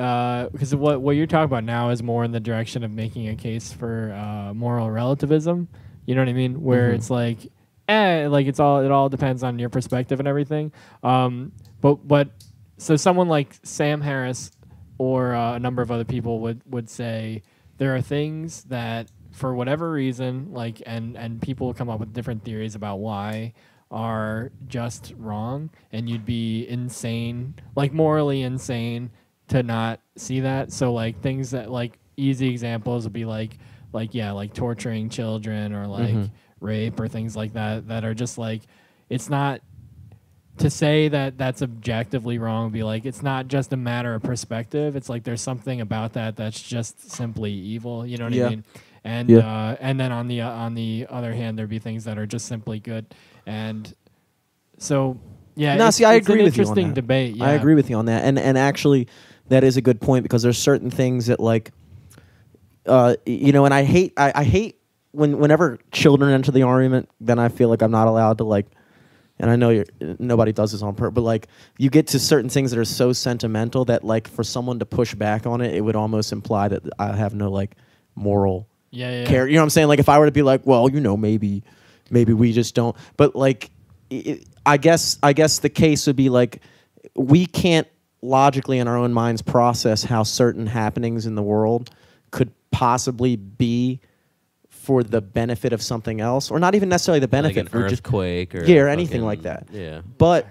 because what what you're talking about now is more in the direction of making a case for uh, moral relativism. You know what I mean? Where Mhm. it's like, eh, like it's all it all depends on your perspective and everything. Um, but but so someone like Sam Harris or uh, a number of other people would would say there are things that for whatever reason like and and people come up with different theories about why are just wrong and you'd be insane like morally insane to not see that so like things that like easy examples would be like like yeah like torturing children or like Mhm. rape or things like that that are just like it's not to say that that's objectively wrong would be like it's not just a matter of perspective it's like there's something about that that's just simply evil you know what Yeah. i mean and Yeah. uh, and then on the uh, on the other hand there'd be things that are just simply good and so yeah No, see, I agree with you on interesting that. debate yeah I agree with you on that, and and actually, that is a good point because there's certain things that like, uh, you know, and I hate I, I hate when whenever children enter the argument, then I feel like I'm not allowed to like. And I know you're, nobody does this on purpose, but like you get to certain things that are so sentimental that like for someone to push back on it, it would almost imply that I have no like moral yeah yeah, yeah. care. You know what I'm saying? Like if I were to be like, well, you know, maybe, maybe we just don't. But like, i I guess, I guess the case would be like, we can't logically in our own minds process how certain happenings in the world could possibly be for the benefit of something else, or not even necessarily the benefit, like an for just earthquake or Yeah, or anything fucking- like that. Yeah. but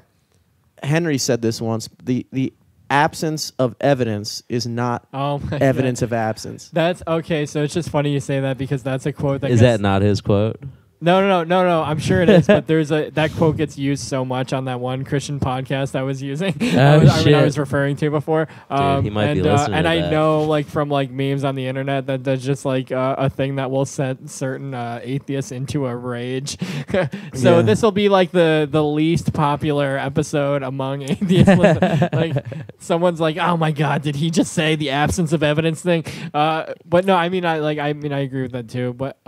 Henry said this once: the the absence of evidence is not oh evidence God. of absence. that's okay so it's just funny you say that because that's a quote that Is gets- that not his quote? No, no, no, no, no. I'm sure it is, but there's a that quote gets used so much on that one Christian podcast I was using. I, Oh, was, I, mean, I was referring to before. Um, he might be and, uh, listening and to I that. know, like from like memes on the internet, that that's just like uh, a thing that will set certain uh, atheists into a rage. so Yeah. this will be like the the least popular episode among atheists. Like someone's like, "Oh my god, did he just say the absence of evidence thing?" Uh, but no, I mean, I like, I mean, I agree with that too. But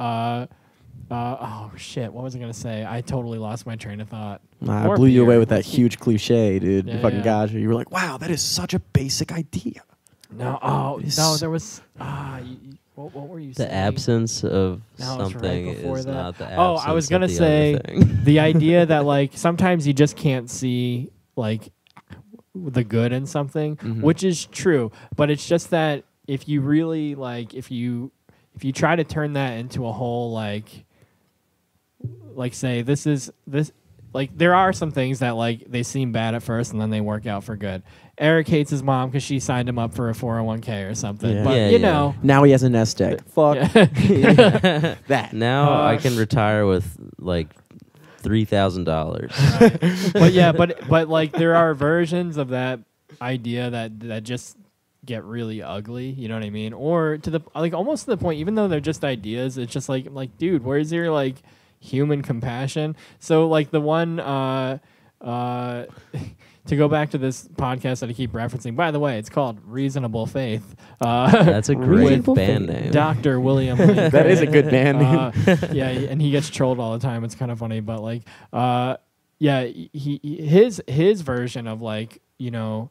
uh, oh shit, what was I gonna say? I totally lost my train of thought. Nah, I More blew you away with that huge cliche, dude. Yeah, you fucking yeah. got you. You were like, "Wow, that is such a basic idea." No, oh It's- no, there was. Ah, you, you- what, what were you The saying? absence of No, it's right something before is that. not the absence Oh, I was gonna the say other thing. the idea that like sometimes you just can't see like the good in something, Mhm. which is true. But it's just that if you really like, if you if you try to turn that into a whole like, like say this is this. Like there are some things that like they seem bad at first and then they work out for good. Eric hates his mom because she signed him up for a 401k or something. Yeah. But Yeah, you yeah. know, Now he has a nest egg. Fuck yeah. that. now Uh, I can retire with like three thousand dollars. but yeah, but but like there are versions of that idea that that just get really ugly. You know what I mean? Or to the like almost to the point, even though they're just ideas, it's just like like dude, where's your like human compassion? So like the one uh uh to go back to this podcast that I keep referencing. By the way, it's called Reasonable Faith. Uh, That's a great band name. Dr. William. That is a good band name. Uh, yeah, and he gets trolled all the time. It's kind of funny, but like, uh, yeah, he his his version of like, you know,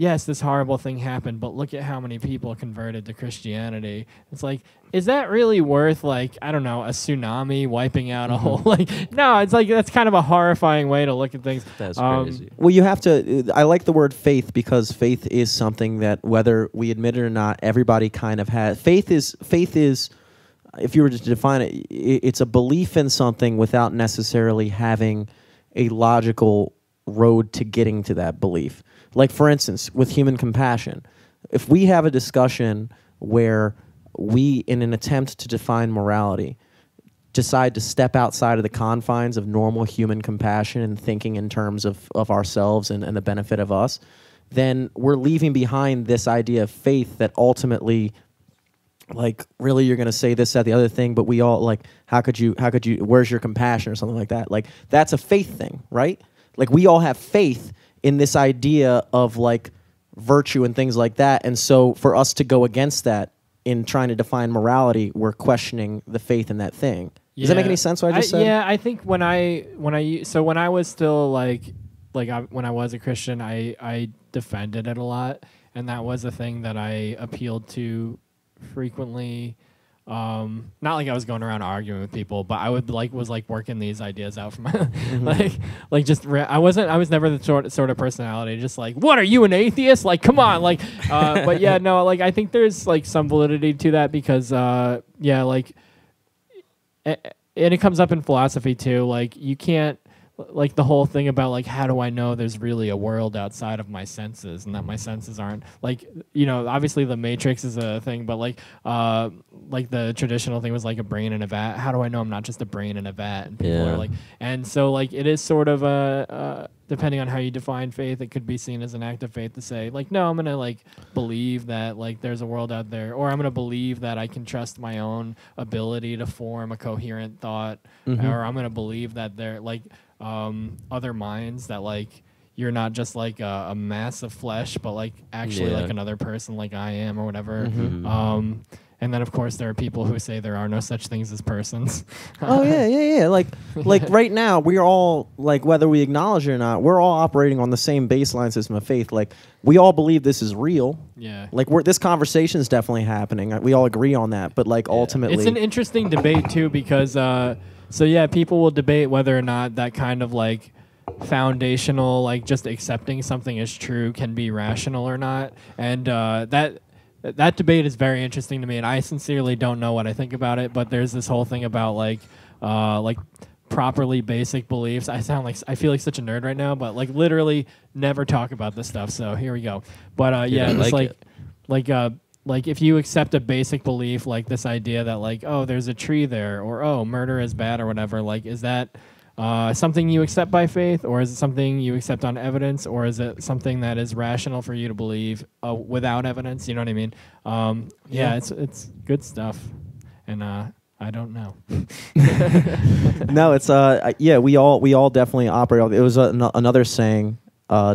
yes, this horrible thing happened, but look at how many people converted to Christianity. It's like, is that really worth like, I don't know, a tsunami wiping out a Mm-hmm. whole like? No, it's like that's kind of a horrifying way to look at things. That's Um, crazy. Well, you have to. I like the word faith because faith is something that, whether we admit it or not, everybody kind of has. Faith is faith is, if you were to define it, it's a belief in something without necessarily having a logical road to getting to that belief. Like, for instance, with human compassion, if we have a discussion where we, in an attempt to define morality, decide to step outside of the confines of normal human compassion and thinking in terms of, of ourselves and, and the benefit of us, then we're leaving behind this idea of faith that ultimately like really you're going to say this that the other thing but we all like how could you how could you where's your compassion or something like that? Like that's a faith thing right? Like we all have faith in this idea of like virtue and things like that. And so for us to go against that in trying to define morality we're questioning the faith in that thing. Does that make any sense what i just said? Yeah, I think when I when I so when I was still like like I, when I was a Christian, I I defended it a lot, and that was a thing that I appealed to frequently. Um, not like I was going around arguing with people, but I would like was like working these ideas out for my Mm-hmm. like like just re- I wasn't I was never the sort sort of personality just like what are you an atheist like come on like uh, but yeah no like I think there's like some validity to that because uh, yeah like and it comes up in philosophy too like you can't like the whole thing about like how do i know there's really a world outside of my senses and that my senses aren't like you know obviously the matrix is a thing but like uh like the traditional thing was like a brain in a vat how do i know i'm not just a brain in a vat and people Yeah. are like and so like it is sort of a uh, depending on how you define faith it could be seen as an act of faith to say like no i'm gonna like believe that like there's a world out there or i'm gonna believe that i can trust my own ability to form a coherent thought Mhm. or i'm gonna believe that there like um other minds that like you're not just like a, a mass of flesh but like actually Yeah. like another person like i am or whatever. Mhm. Um and then of course there are people who say there are no such things as persons. Oh yeah yeah yeah like like right now we're all like whether we acknowledge it or not we're all operating on the same baseline system of faith. Like we all believe this is real. Yeah. Like we're this conversation is definitely happening. We all agree on that. But like ultimately It's an interesting debate too because uh, so yeah, people will debate whether or not that kind of like foundational like just accepting something as true can be rational or not, and uh, that that debate is very interesting to me, and I sincerely don't know what I think about it. But there's this whole thing about like uh, like properly basic beliefs. I sound like I feel like such a nerd right now, but like literally never talk about this stuff. So here we go. But uh, yeah, it's like like like uh like if you accept a basic belief like this idea that like oh there's a tree there or oh murder is bad or whatever like is that uh, something you accept by faith or is it something you accept on evidence or is it something that is rational for you to believe uh, without evidence? You know what i mean? Um, yeah, Yeah. it's it's good stuff. And uh, i don't know. No it's uh yeah we all we all definitely operate it was a, no- another saying uh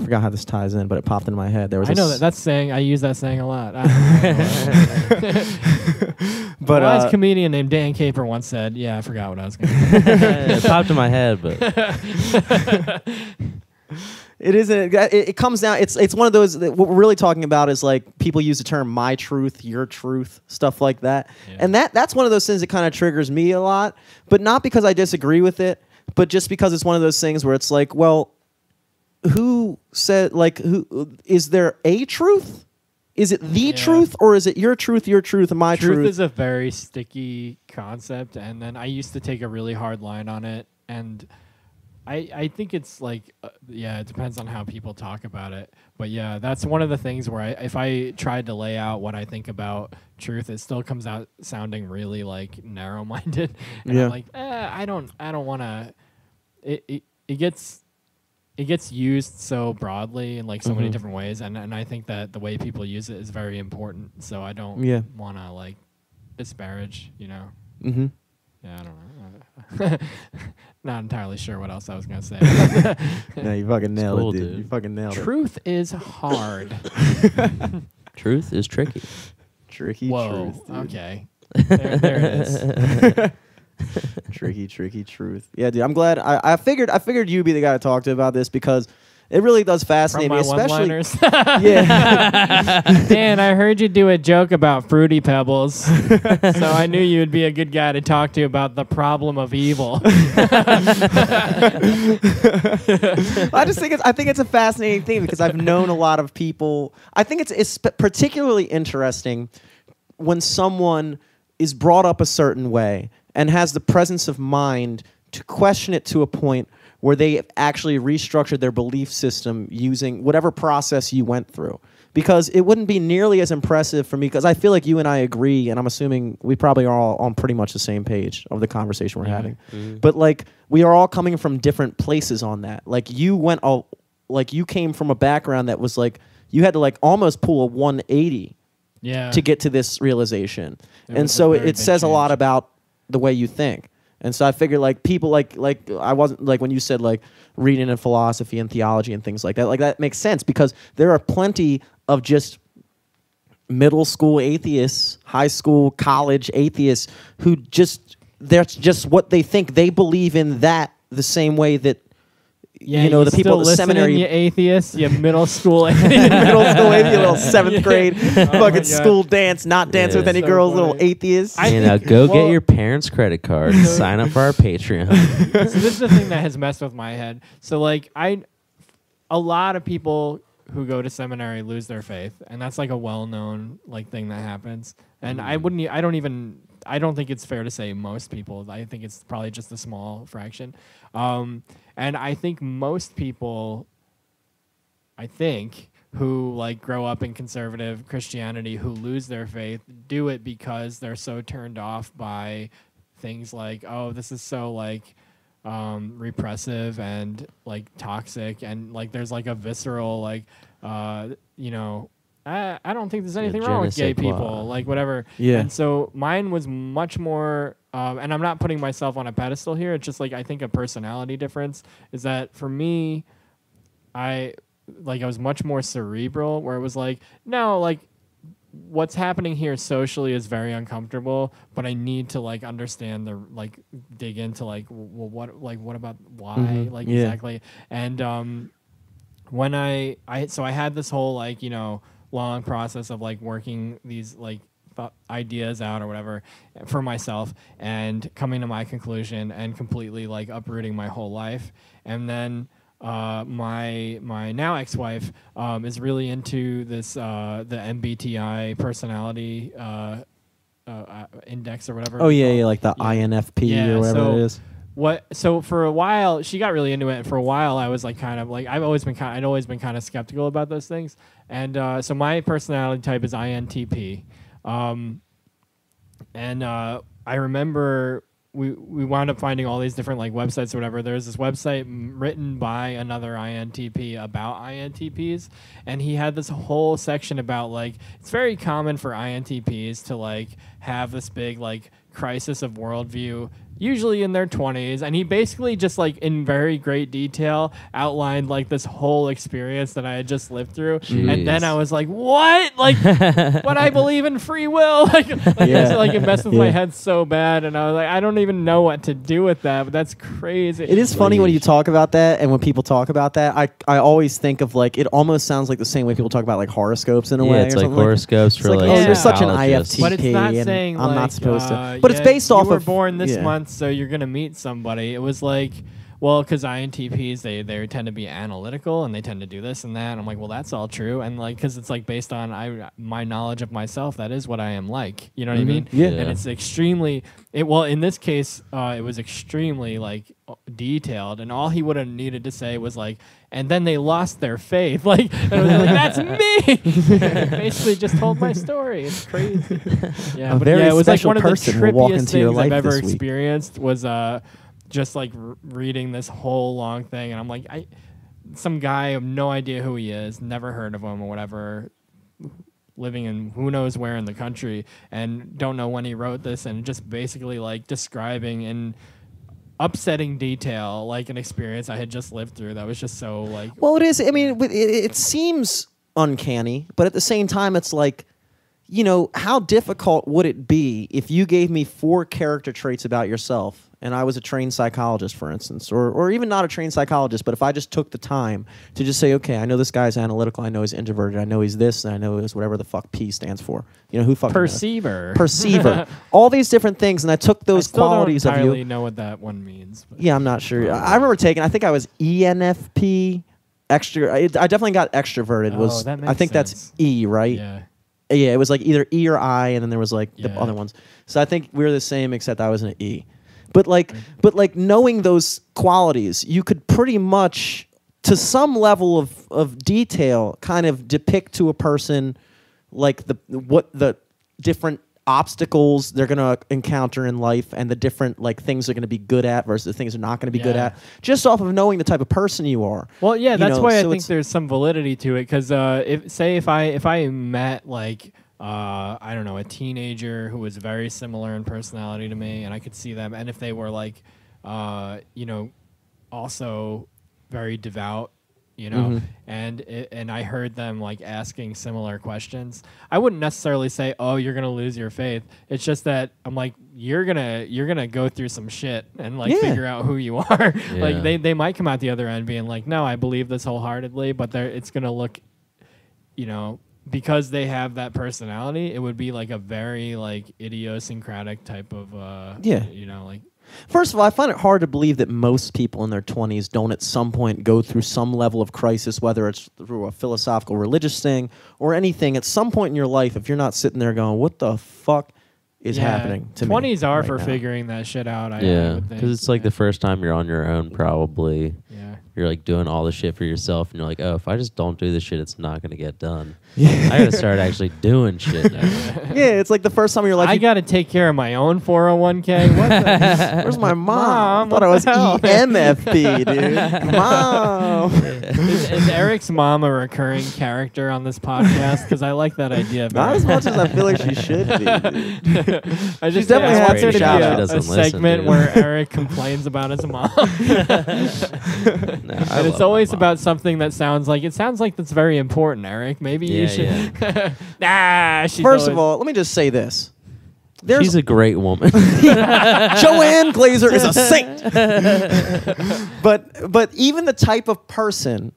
I forgot how this ties in, but it popped in my head. There was i know that that's saying i use that saying a lot I- but a wise uh, comedian named dan Kapr once said yeah i forgot what i was going to it popped in my head, but It isn't. It, it comes down. It's it's one of those. That what we're really talking about is like people use the term "my truth," "your truth," stuff like that, and that that's one of those things that kind of triggers me a lot. But not because I disagree with it, but just because it's one of those things where it's like, well, who said like who is there a truth? Is it the Yeah. truth or is it your truth, your truth, my truth, truth? is a very sticky concept and then i used to take a really hard line on it and i i think it's like uh, yeah it depends on how people talk about it but yeah that's one of the things where I, if i tried to lay out what i think about truth it still comes out sounding really like narrow minded and Yeah. i'm like eh, i don't i don't want to it, it it gets it gets used so broadly in like so many Mhm. different ways and, and i think that the way people use it is very important so i don't Yeah. want to like disparage you know mm-hmm. yeah, I don't know. Not entirely sure what else I was gonna say. no, you fucking nailed cool, it, dude. dude. You fucking nailed it. Truth is hard. Truth is tricky. Tricky Whoa. truth. dude. okay. There, there it is. tricky, tricky truth. Yeah, dude. I'm glad. I, I figured. I figured you'd be the guy to talk to about this because it really does From fascinate my me, especially. one-liners. Yeah. Dan, I heard you do a joke about fruity pebbles, so I knew you would be a good guy to talk to about the problem of evil. I just think it's. I think it's a fascinating thing because I've known a lot of people. I think it's, it's particularly interesting when someone is brought up a certain way and has the presence of mind to question it to a point where they actually restructured their belief system using whatever process you went through. Because it wouldn't be nearly as impressive for me, because I feel like you and I agree, and I'm assuming we probably are all on pretty much the same page of the conversation we're Yeah. having. Mm-hmm. But like we are all coming from different places on that. Like you went all like you came from a background that was like you had to like almost pull a 180 yeah. to get to this realization. It and so it says a lot about the way you think. And so I figured like people like like I wasn't like when you said like reading and philosophy and theology and things like that like that makes sense because there are plenty of just middle school atheists, high school, college atheists who just that's just what they think. They believe in that the same way that yeah, you know the people still at the listening, seminary You atheist, you middle school in atheist. middle school atheist, little seventh grade Oh my fucking school dance, not dance Yeah. with any So girls, little funny. atheist. I you know, go well- get your parents' credit card. and sign up for our Patreon. so this is the thing that has messed with my head. So like I, a lot of people who go to seminary lose their faith, and that's like a well-known like thing that happens. And I wouldn't, I don't even, I don't think it's fair to say most people. I think it's probably just a small fraction. Um, and I think most people, I think who like grow up in conservative Christianity who lose their faith do it because they're so turned off by things like oh this is so like um, repressive and like toxic. And like there's like a visceral like uh, you know I, I don't think there's anything je wrong with gay sais quoi. people like whatever Yeah. and so mine was much more um, and I'm not putting myself on a pedestal here it's just like I think a personality difference is that for me I like I was much more cerebral where it was like no like what's happening here socially is very uncomfortable but I need to like understand the like dig into like well what like what about why Mhm. like Yeah. exactly and um when I I so I had this whole like you know long process of like working these like thought ideas out or whatever for myself and coming to my conclusion and completely like uprooting my whole life and then uh, my my now ex-wife um, is really into this uh, the MBTI personality uh, uh, uh, index or whatever. oh yeah, yeah, like the Yeah. INFP Yeah, or whatever so- it is. What so for a while she got really into it and for a while i was like kind of like i've always been kind i'd always been kind of skeptical about those things. And uh, so my personality type is intp um, and uh, i remember we we wound up finding all these different like websites or whatever. There's this website written by another intp about intps and he had this whole section about like it's very common for intps to like have this big like crisis of worldview usually in their 20s and he basically just like in very great detail outlined like this whole experience that i had just lived through and then i was like what like but i believe in free will like, like, Yeah. it's, like it messed with my head so bad and i was like i don't even know what to do with that but that's crazy It is funny when you talk about that, and when people talk about that, I I always think of like it almost sounds like the same way people talk about like horoscopes in a yeah, way. it's or like something like- horoscopes It's for like, like, oh, Yeah. you're such an psychologists. IFT. but it's not saying I'm like, not supposed to. uh, But it's yeah, based off were of born this yeah. month, so you're gonna meet somebody. It was like, well, because INTPs they they tend to be analytical and they tend to do this and that. I'm like, well, that's all true, and like, because it's like based on I my knowledge of myself, that is what I am like. You know what Mhm. I mean? Yeah. And it's extremely it. Well, in this case, uh, it was extremely like detailed, and all he would have needed to say was like. And then they lost their faith. Like, and was like that's me. Basically, just told my story. It's crazy. Yeah, A but very yeah, it was like one of the person trippiest things I've ever this week. experienced. Was uh, just like r- reading this whole long thing, and I'm like, I, some guy, I have no idea who he is, never heard of him or whatever. living in who knows where in the country and don't know when he wrote this and just basically like describing in upsetting detail like an experience I had just lived through that was just so like Well, it is. I mean, it, it, it seems uncanny, but at the same time, it's like, you know, how difficult would it be if you gave me four character traits about yourself and I was a trained psychologist, for instance, or, or even not a trained psychologist, but if I just took the time to just say, okay, I know this guy's analytical, I know he's introverted, I know he's this, and I know he's whatever the fuck P stands for. You know, who fucking knows? perceiver. Perceiver. All these different things, and I took I those still qualities don't of you. know what that one means. Yeah, I'm not sure. I remember taking. I think I was ENFP. Extra. I, I definitely got extroverted. Oh, was I think that's. E, right? yeah. Yeah, it was like either E or I, and then there was like the other ones. So I think we were the same, except I was an E. But like, but like knowing those qualities, you could pretty much, to some level of of detail, kind of depict to a person, like the what the different obstacles they're gonna encounter in life, and the different like things they're gonna be good at versus the things they're not gonna be good at, just off of knowing the type of person you are. Well, yeah, You that's know, why I think there's some validity to it. Because uh, if say if I if I met like uh, I don't know a teenager who was very similar in personality to me, and I could see them, and if they were like uh, you know also very devout. You know, Mhm. and it, and I heard them like asking similar questions. I wouldn't necessarily say, "Oh, you're gonna lose your faith." It's just that I'm like, you're gonna you're gonna go through some shit and like Yeah. figure out who you are. Yeah. like they they might come out the other end being like, no, I believe this wholeheartedly, but they're it's gonna look, you know, because they have that personality, it would be like a very like idiosyncratic type of uh Yeah. you know, like First of all, I find it hard to believe that most people in their 20s don't at some point go through some level of crisis, whether it's through a philosophical religious thing or anything. At some point in your life, if you're not sitting there going, what the fuck is yeah, happening to me? Twenties are right for now?" figuring that shit out. I, I yeah, would think. because it's like yeah. the first time you're on your own. Probably yeah. You're like doing all the shit for yourself, and you're like, oh, if I just don't do this shit, it's not gonna get done. Yeah. I gotta start actually doing shit now. yeah, it's like the first time you're like, I you- got to take care of my own 401k. What the? Where's my mom? Mom, I thought I was the? ENFP, dude. mom. is, is Eric's mom a recurring character on this podcast? Because I like that idea. Not as much as I feel like she should be. I just definitely I had want there to be a, a She listen, segment dude. where Eric complains about his mom, No, and it's always about something that sounds like it sounds like that's very important. Eric, maybe you Yeah, should. nah, she's First of all, let me just say this. There's She's a great woman. Joanne Glaeser is a saint. but but even the type of person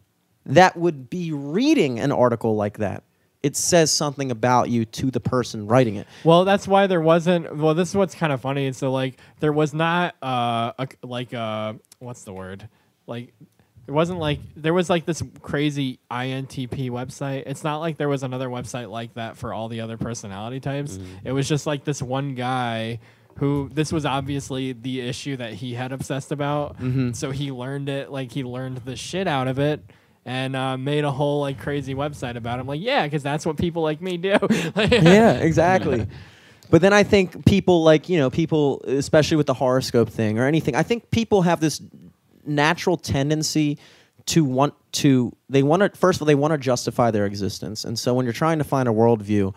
that would be reading an article like that, it says something about you to the person writing it. Well, that's why there wasn't. Well, this is what's kind of funny. So, like, there was not uh, a, like uh, what's the word? Like, it wasn't like there was like this crazy INTP website. It's not like there was another website like that for all the other personality types. It was just like this one guy who this was obviously the issue that he had obsessed about. So he learned it. Like he learned the shit out of it. And uh, made a whole like crazy website about it. I'm like, yeah, because that's what people like me do. yeah, exactly. But then I think people like, you know, people, especially with the horoscope thing or anything, I think people have this natural tendency to want to, they want to, first of all, they want to justify their existence. And so when you're trying to find a worldview,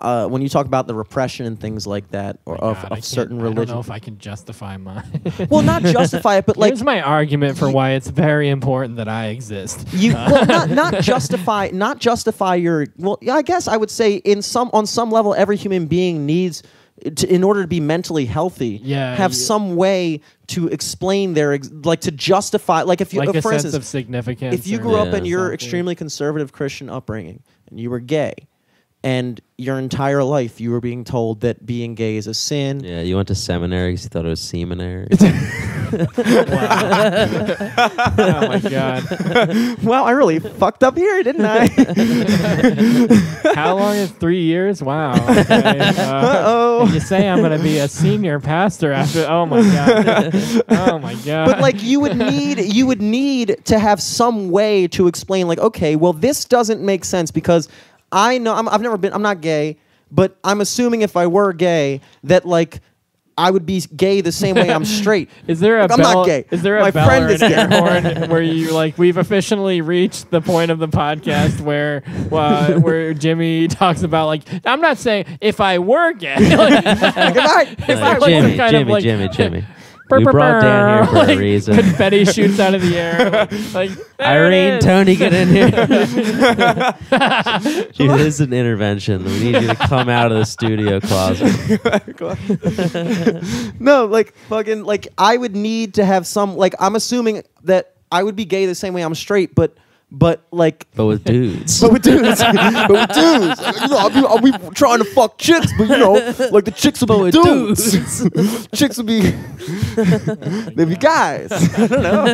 uh, when you talk about the repression and things like that, or Oh of, God, of certain I don't know if I can justify mine. well, not justify it, but like Here's my argument for why it's very important that I exist. you well not not justify not justify your well yeah, I guess I would say in some on some level every human being needs to, in order to be mentally healthy Yeah, have you- some way to explain their ex- like to justify like if you like uh, a for sense instance of significance. if you or grew up Yeah. in your extremely conservative Christian upbringing and you were gay and your entire life you were being told that being gay is a sin yeah, you went to seminary 'cause you thought it was seminary. oh my god, wow I really fucked up here didn't I how long is three years? Wow. Okay. Uh, Uh-oh. you say I'm gonna be a senior pastor after? Oh my god. Oh my god. but like you would need you would need to have some way to explain like okay well this doesn't make sense because i know I'm, i've never been i'm not gay but i'm assuming if i were gay that like I would be gay the same way I'm straight. Is there a Like, I'm bell, not gay. Is there a My bell friend or is an gay. air where you like we've officially reached the point of the podcast where uh, where Jimmy talks about like I'm not saying if I were gay. like, Like, if I, if I Like, was some Jimmy, kind of, Jimmy, Jimmy, Jimmy. Brr, We brr, brought Dan here for like, a reason. Confetti shoots out of the air. Like there Irene. Tony, get in here. Dude, this is an intervention. We need you to come out of the studio closet. no, like fucking like I would need to have some like I'm assuming that I would be gay the same way I'm straight, but but like But with dudes. but with dudes, but with dudes, you know, I'll be, I'll be trying to fuck chicks, but you know, like the chicks will be with dudes. chicks will be, they'll be guys. I don't know.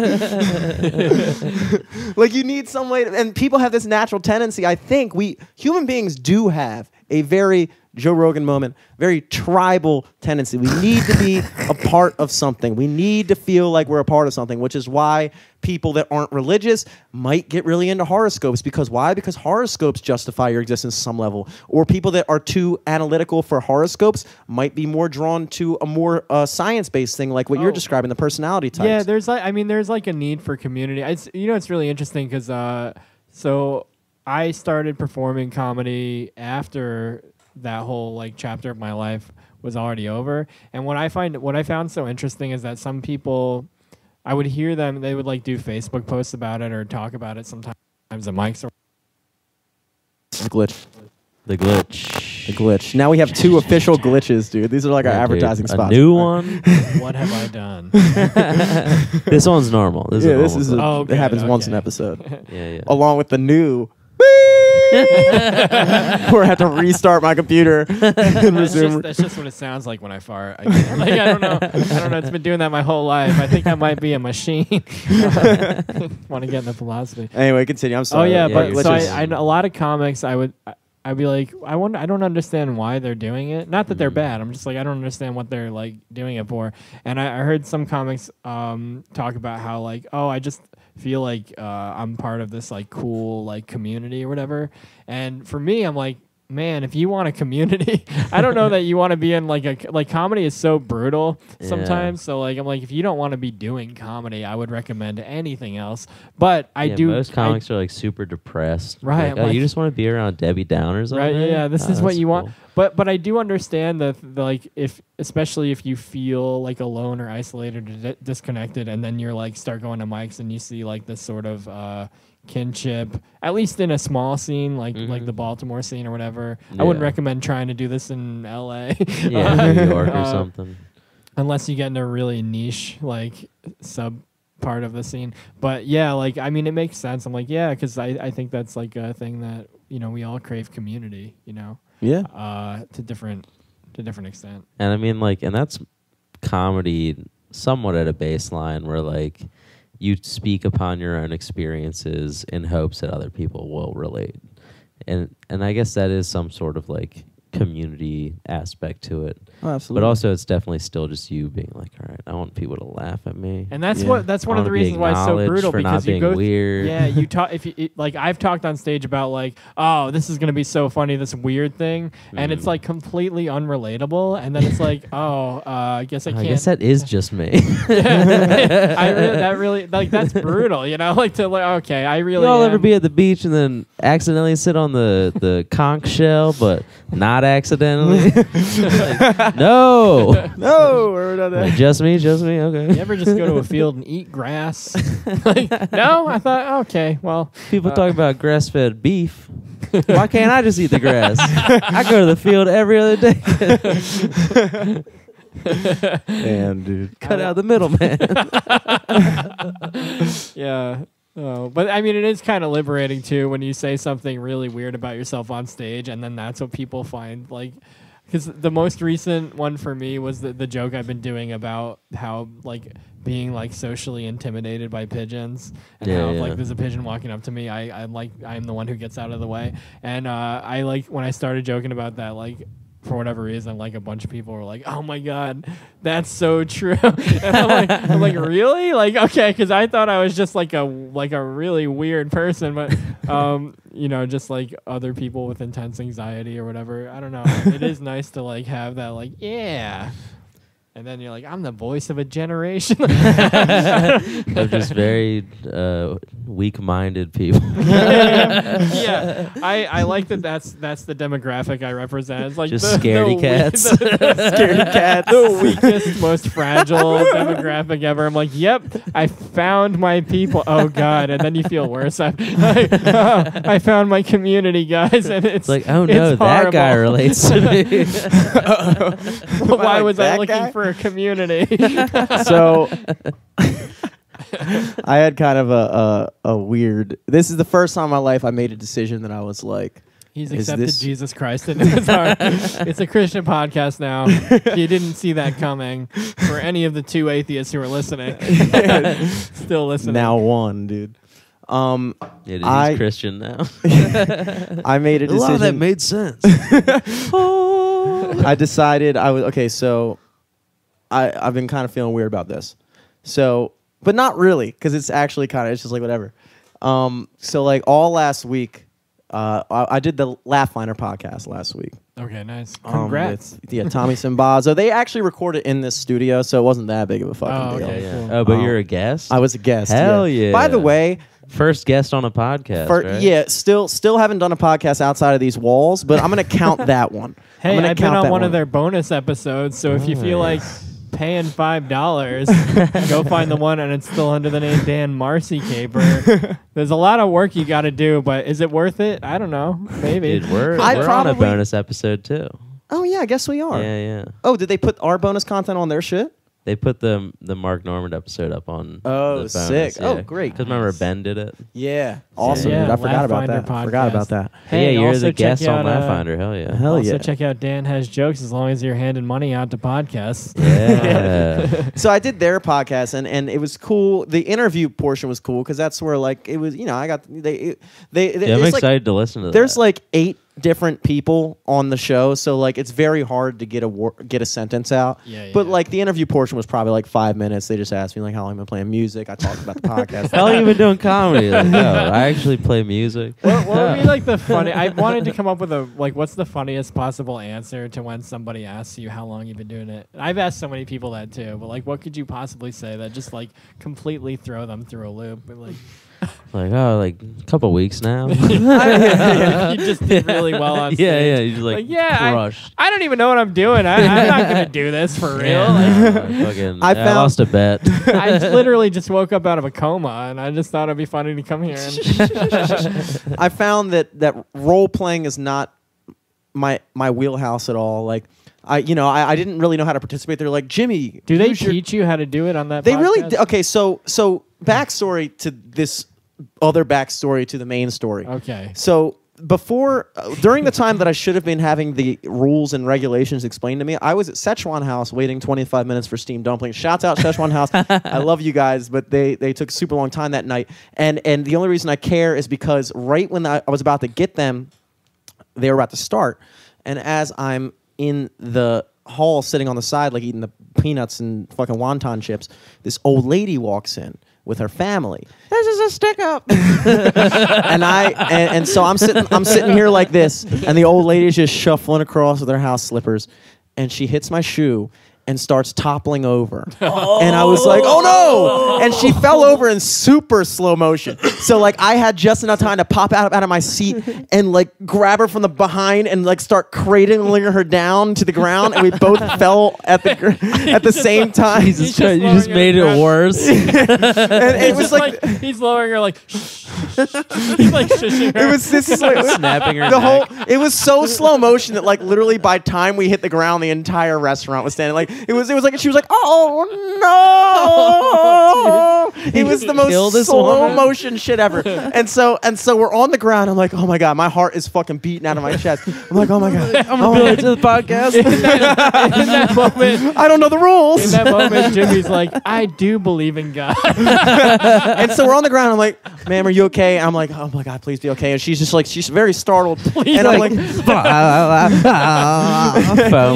like you need some way, to, and people have this natural tendency. I think we human beings do have a very Joe Rogan moment, very tribal tendency. We need to be a part of something. We need to feel like we're a part of something, which is why people that aren't religious might get really into horoscopes. Because why? Because horoscopes justify your existence to some level. Or people that are too analytical for horoscopes might be more drawn to a more uh, science-based thing, like what you're Oh. describing, the personality types. Yeah, there's like I mean, there's like a need for community. It's you know, it's really interesting because uh, so I started performing comedy after that whole like chapter of my life was already over. And what I find what I found so interesting is that some people, I would hear them, they would like do Facebook posts about it or talk about it sometimes. The mics are This glitch. The glitch. The glitch. Now we have two official glitches, dude. These are like our Yeah, dude. advertising A spots. new one. what have I done? this one's normal. This yeah, is this is. A, Oh, it good, happens once okay. an episode, yeah, yeah. along with the new. Where I have to restart my computer and that's, resume. just, that's just what it sounds like when I fart. I, like, I don't know. I don't know. It's been doing that my whole life. I think I might be a machine. Want to get into philosophy? Anyway, continue. I'm Oh sorry. yeah, Yeah, but you're so just- I, a lot of comics, I would, I, I'd be like, I wonder, I don't understand why they're doing it. Not that they're Mhm. bad. I'm just like, I don't understand what they're like doing it for. And I, I heard some comics um, talk about how like, oh, I just feel like uh, I'm part of this like cool like community or whatever. And for me, I'm like. Man, if you want a community, I don't know that you want to be in like a like comedy is so brutal Yeah. sometimes. So like I'm like if you don't want to be doing comedy, I would recommend anything else. But I Yeah, do Most I- comics are like super depressed. Right, Like, oh, like- you just want to be around Debbie Downers, right? day? yeah, this Oh, is what you want. But but I do understand that like if especially if you feel like alone or isolated or di- disconnected, and then you're like start going to mics and you see like this sort of uh, kinship, at least in a small scene like like Mhm. the Baltimore scene or whatever. I wouldn't recommend trying to do this in L.A. Yeah, New York or Uh, something. unless you get in a really niche like sub part of the scene but yeah like i mean it makes sense i'm like yeah because I, I think that's like a thing that you know we all crave community you know Yeah. uh to different to different extent And I mean, like, and that's comedy somewhat at a baseline where, like, you speak upon your own experiences in hopes that other people will relate. And and I guess that is some sort of like community aspect to it. Oh, absolutely. But also, it's definitely still just you being like, all right, I want people to laugh at me. and that's Yeah. what that's one of the reasons why it's so brutal for not because you being go th- weird. yeah you talk if you it, like i've talked on stage about like oh this is gonna be so funny this weird thing and it's Mhm. like completely unrelatable and then it's like oh uh, i guess i I can't I guess that is just me. I really, that really like that's brutal, you know. Like to like, okay, I really. you all ever be at the beach and then accidentally sit on the, the conch shell, but not accidentally? Like, no. no, we're not Like, that. just me, just me. Okay. You ever just go to a field and eat grass? like, no, I thought okay, well, People Uh, talk about grass fed beef. Why can't I just eat the grass? I go to the field every other day. Damn, dude. Cut out the middleman. yeah. Oh, but I mean, it is kind of liberating too when you say something really weird about yourself on stage, and then that's what people find like. Because the most recent one for me was the, the joke I've been doing about how like being like socially intimidated by pigeons and Yeah, how yeah. like there's a pigeon walking up to me, I I'm like I'm the one who gets out of the way, and uh, I like when I started joking about that like. For whatever reason, like a bunch of people were like, "Oh my god, that's so true," and I'm like, "I'm like, really? Like, okay?" Because I thought I was just like a like a really weird person, but um, you know, just like other people with intense anxiety or whatever. I don't know. it is nice to like have that, like, yeah, and then you're like, I'm the voice of a generation. of just very uh, weak-minded people. yeah, I, I like that. That's that's the demographic I represent. It's like Just the, scaredy the we- cats. the- the Scaredy cats. the weakest, most fragile demographic ever. I'm like, yep, I found my people. Oh God, and then you feel worse. I, I, I found my community, guys, and it's It's like, oh no, it's that guy relates to me. Well, why was I that looking guy? for a community? so I had kind of a, a a weird. This is the first time in my life I made a decision that I was like, He's Is accepted this- Jesus Christ into his heart. it's a Christian podcast now. you didn't see that coming for any of the two atheists who are listening. Still listening. now one, dude. Um, Yeah, he's I- Christian now. I made a a lot of that decision. made sense. I decided I was okay. So I I've been kind of feeling weird about this. So, but not really, because it's actually kind of it's just like whatever. Um, so like all last week, uh, I, I did the Laugh Finder podcast last week. Okay, nice. um, Congrats. with, yeah, Tommy Simbazo. They actually recorded in this studio, so it wasn't that big of a fucking Oh, deal. okay. yeah, yeah. cool. Oh, but Um, you're a guest. I was a guest. Hell yeah. By the way, First guest on a podcast. for, right? yeah, still still haven't done a podcast outside of these walls, but I'm gonna count that one. I'm hey, gonna I've been count on that one, of their bonus episodes, so if you feel like paying five dollars, go find the one, and it's still under the name Dan Marcy Caper. There's a lot of work you got to do, but is it worth it? I don't know. Maybe. Dude, we're, I we're on a probably- bonus episode too. Oh yeah, I guess we are. Yeah, yeah. Oh, did they put our bonus content on their shit? They put the the Mark Normand episode up on. Oh, the bonus, sick. Oh, great. Because remember Ben did it. Yeah. Awesome, Yeah, dude. I forgot about Laugh that. Finder Forgot about that. Hey, yeah, you're the check guest on out, uh, Laugh Hell yeah. Hell also yeah. check out Dan has jokes as long as you're handing money out to podcasts. Yeah. So I did their podcast, and, and it was cool. The interview portion was cool because that's where like it was. You know, I got they they. they yeah, I'm it's like- excited to listen to there's that. like eight different people on the show, so like it's very hard to get a wor- get a sentence out. Yeah, yeah, But yeah. like the interview portion was probably like five minutes. They just asked me like how long I've been playing music. I talked about the podcast. How long you been doing comedy? Like, no, I actually play music. What, what would be like the funny? I wanted to come up with a like, what's the funniest possible answer to when somebody asks you how long you've been doing it? I've asked so many people that too, but like, what could you possibly say that just like completely throw them through a loop? But, like, Like, oh, like a couple weeks now. you just did really well on stage. yeah, yeah. You just like, Like, yeah, I- crushed. I don't even know what I'm doing. I, I'm not gonna do this for real. Yeah, Like, no, fucking, I I, found- lost a bet. I literally just woke up out of a coma, and I just thought it'd be funny to come here. And I found that that role playing is not my my wheelhouse at all. Like I, you know, I, I didn't really know how to participate. They're like Jimmy. do they use your-" teach you how to do it on that? They really podcast? d- okay. So so backstory to this other backstory to the main story. Okay. So before, uh, during the time that I should have been having the rules and regulations explained to me, I was at Szechuan House waiting 25 minutes for steamed dumplings. Shouts out Szechuan House. I love you guys, but they they took a super long time that night. And and the only reason I care is because right when I, I was about to get them, they were about to start, and as I'm in the hall sitting on the side like eating the peanuts and fucking wonton chips, this old lady walks in with her family. This is a stick up. and I and, and so I'm sitting I'm sitting here like this, and the old lady's just shuffling across with her house slippers, and she hits my shoe and starts toppling over. Oh. And I was like, "Oh no!" And she fell over in super slow motion. So like I had just enough time to pop out out of my seat and like grab her from the behind and like start cradling her down to the ground, and we both fell at the gr- at the same time. He's Jesus just Christ, you just made it it worse. and it was just like, he's lowering her like he's like shushing her. it was this is like Snapping her the neck. whole it was so slow motion that like literally by time we hit the ground the entire restaurant was standing like it was it was like she was like oh no it was the most slow woman. motion shit ever and so and so we're on the ground I'm like oh my god my heart is fucking beating out of my chest I'm like oh my god I'm oh gonna my do it to the podcast. in, that, in that moment, I don't know the rules. in that moment, Jimmy's like, I do believe in God. and so we're on the ground I'm like ma'am are you okay?" And I'm like, "Oh my god, please be okay." And she's just like, she's very startled, Please, and I'm like,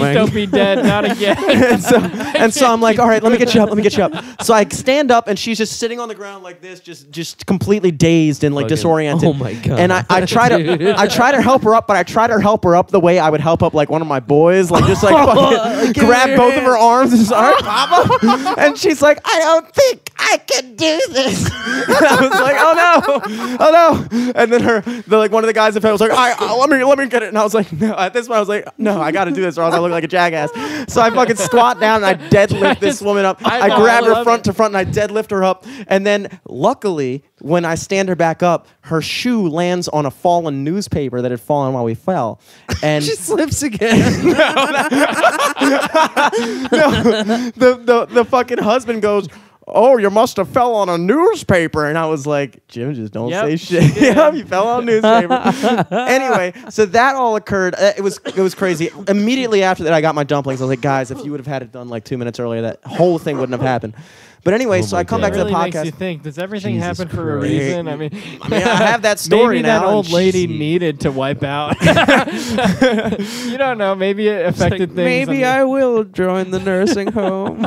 like, don't be dead, not again. And so and so I'm like, all right, let me get you up, let me get you up. So I stand up and she's just sitting on the ground like this, just just completely dazed and like Fucking- disoriented. oh my God. And I, I try to I try to help her up, but I try to help her up the way I would help up like one of my boys, like just like fucking grab both of her arms and just all right, Papa. And she's like, I don't think I can do this. And I was like, oh no, oh no. And then her, the like one of the guys in the was like, all right, uh, let me let me get it. And I was like, no. At this point, I was like, no, I got to do this, or else I look like a jackass. So I fucking squat down and I deadlift this woman up. I I, grab her front it. to front and I deadlift her up. And then luckily, when I stand her back up, her shoe lands on a fallen newspaper that had fallen while we fell. And she slips again. the, the the fucking husband goes, "Oh, you must have fell on a newspaper," and I was like, "Jim, just don't Yep, say shit. yeah, you fell on a newspaper." anyway, so that all occurred. Uh, it was it was crazy. Immediately after that, I got my dumplings. I was like, "Guys, if you would have had it done like two minutes earlier, that whole thing wouldn't have happened." But anyway, Oh so I come God. back It to really the makes podcast. you think. Does everything Jesus happen for a reason? I mean, I mean, I have that story maybe now. that old lady she- needed to wipe out. you don't know. Maybe it affected things. Maybe on I will join the nursing home.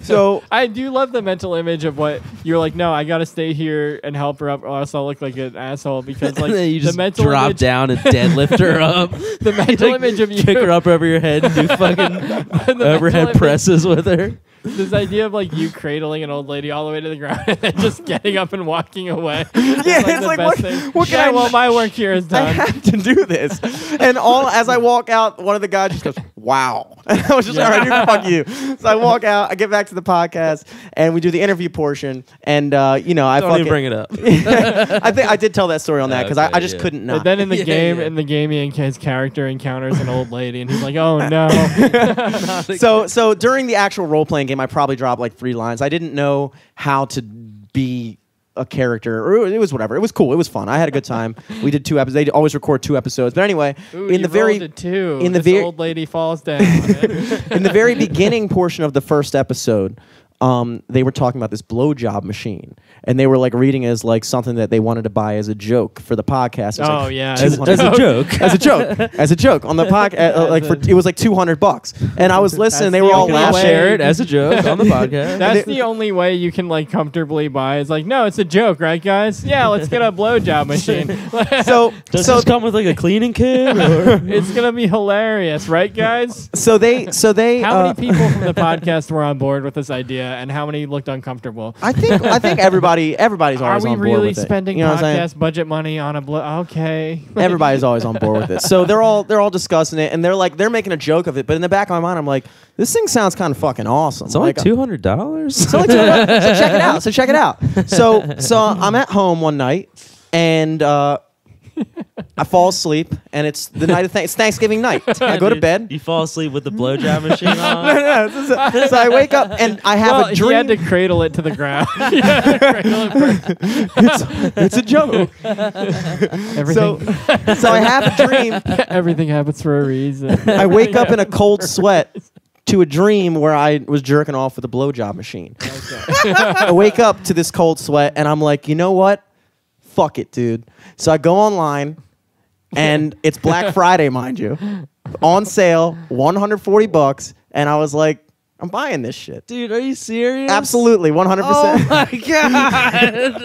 So I do love the mental image of what you're like. No, I got to stay here and help her up, or else I'll look like an asshole. Because like and then you the just mental drop image, down and deadlift her up. the mental image of you, Kick her up over your head and do fucking overhead presses with her. This idea of like you cradling an old lady all the way to the ground and then just getting up and walking away. Yeah, it's the like, best what- thing. what can yeah, I- well, my work here is done. I done. have to do this. And all as I walk out, one of the guys just goes, "Wow!" And I was just like, "All right, fuck you." So I walk out, I get back to the podcast, and we do the interview portion. And uh, you know, I Don't even bring it up. I think I did tell that story on that because I, Okay, I just yeah. couldn't But then in the Yeah, game, yeah. in the game, Ian, his character encounters an old lady, and he's like, "Oh no!" so so during the actual role playing game, I probably dropped like three lines. I didn't know how to be a character, or it was whatever. It was cool. It was fun. I had a good time. We did two episodes. They always record two episodes. But anyway, Ooh, in the very two. in the very old lady falls down. in the very beginning portion of the first episode, um, they were talking about this blowjob machine, and they were like reading it as like something that they wanted to buy as a joke for the podcast. It was oh like, yeah, As, As- as a joke. as a joke, as a joke on the podcast, uh, like for it was like two hundred bucks, and I was listening. They the were all only I'll laughing. way- share it as a joke on the podcast. That's the only way you can like comfortably buy. It's like, no, it's a joke, right, guys? Yeah, let's get a blowjob machine. So, Does so this come with like a cleaning kit? It's gonna be hilarious, right, guys? so they, so they. How uh, many people from the podcast were on board with this idea, and how many looked uncomfortable? I think, I think everybody, everybody's Are always we on board really with it. spending You know what I'm saying? podcast budget money on a blow? Okay, Everybody's always on board with it. So they're all they're all discussing it, and they're like they're making a joke of it. But in the back of my mind, I'm like, this thing sounds kind of fucking awesome. It's only Like, two hundred dollars. So, like, so check it out. So check it out. So so I'm at home one night and uh, I fall asleep and it's the night of th- it's Thanksgiving night. I go to bed. You fall asleep with the blowjob machine on. no, no. So, so I wake up and I have well, a he dream. had to cradle it to the ground. He had to cradle it first. it's, it's a joke. Everything, so I have a dream. everything happens for a reason. I wake up in a cold sweat to a dream where I was jerking off with a blowjob machine. I wake up to this cold sweat and I'm like, you know what? Fuck it, dude. So I go online and it's Black Friday, mind you, on sale, 140 bucks, and I was like, I'm buying this shit. Dude, are you serious? Absolutely, 100%. Oh my god!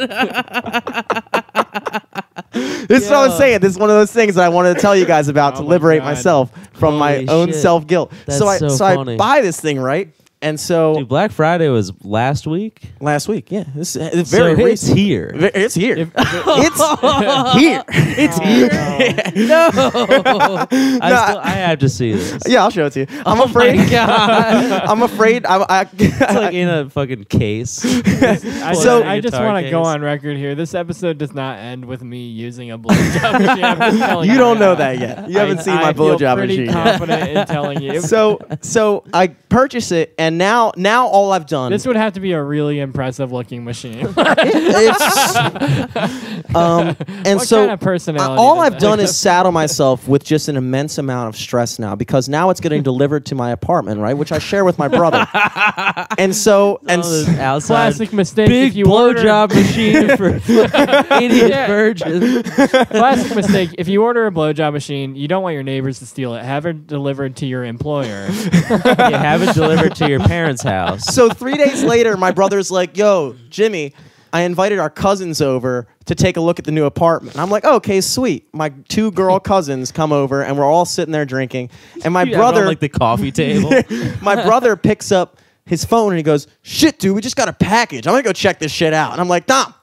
this is what I'm saying. This is one of those things that I wanted to tell you guys about Oh to liberate God. myself from my own shit. self guilt. That's so I so so I buy this thing, right? And so Dude, Black Friday was last week. last week, yeah, this it's uh, very so it's recent. here. Ve- It's here. If- it's here. It's here. no, I, No, still, I have to see this. Yeah, I'll show it to you. I'm Oh afraid. my god! I'm afraid. I, I, it's like in a fucking case. I, So- I just Guitar want to go case. on record here. This episode does not end with me using a blowjob machine. I'm just telling you don't know now. that yet. You haven't seen I my feel blowjob pretty machine. confident in telling you. so so I purchase it, and and now now all I've done This would have to be a really impressive looking machine. it's um and what so kind of personality? Uh, all I've that done is saddle myself with just an immense amount of stress now because now it's getting delivered to my apartment, right? Which I share with my brother. and so and Oh, s- classic mistake. big if you order, blowjob machine for idiot Yeah. virgins. classic mistake. If you order a blowjob machine, you don't want your neighbors to steal it. Have it delivered to your employer. you have it delivered to your parents' house. so 3 days later my brother's like, "Yo, Jimmy, I invited our cousins over to take a look at the new apartment." And I'm like, "Okay, sweet." My two girl cousins come over and we're all sitting there drinking. And my on, brother like the coffee table. my brother picks up his phone and he goes, "Shit, dude, we just got a package. I'm gonna go check this shit out." And I'm like, "Dom,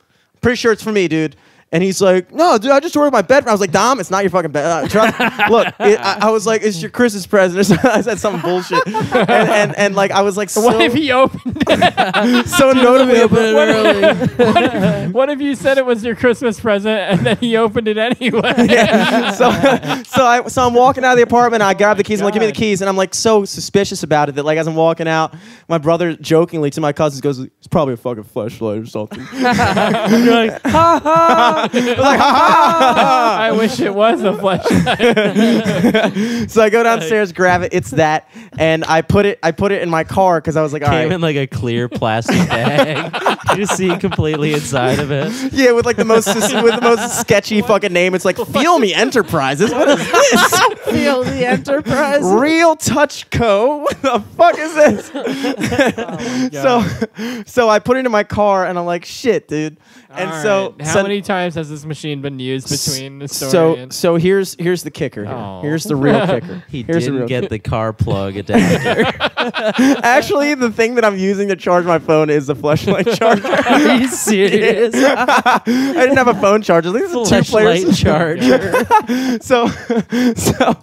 pretty sure it's for me, dude." And he's like, "No, dude, I just ordered my bed." I was like, "Dom, it's not your fucking bed. Uh, Look, it, I, I was like, it's your Christmas present." I said something bullshit, and, and and like I was like, so, What if he opened? it? so notably, Open it early. What if you said it was your Christmas present and then he opened it anyway? yeah. so so I so I'm walking out of the apartment. I grab the keys. I'm like, give me the keys, and I'm like so suspicious about it that like as I'm walking out, my brother jokingly to my cousins goes, "It's probably a fucking flashlight or something." You're like, ha ha. I wish it was a flashlight. so I go downstairs, grab it. It's that, and I put it. I put it in my car because I was like, all Came right, in like a clear plastic bag. you see completely inside of it. yeah, with like the most with the most sketchy fucking name. It's like Feel Me Enterprises. What is this? Feel the enterprise. Real Touch Co. What the fuck is this? Oh so, so I put it in my car, and I'm like, shit, dude. And All so, right. how so, many times has this machine been used between the story? so, and- so here's here's the kicker. Here. Oh. Here's the real kicker. He here's didn't real get the car plug adapter. Actually, the thing that I'm using to charge my phone is the flashlight charger. Are you serious? I didn't have a phone charger. This is a two Flashlight players. charger. So, so,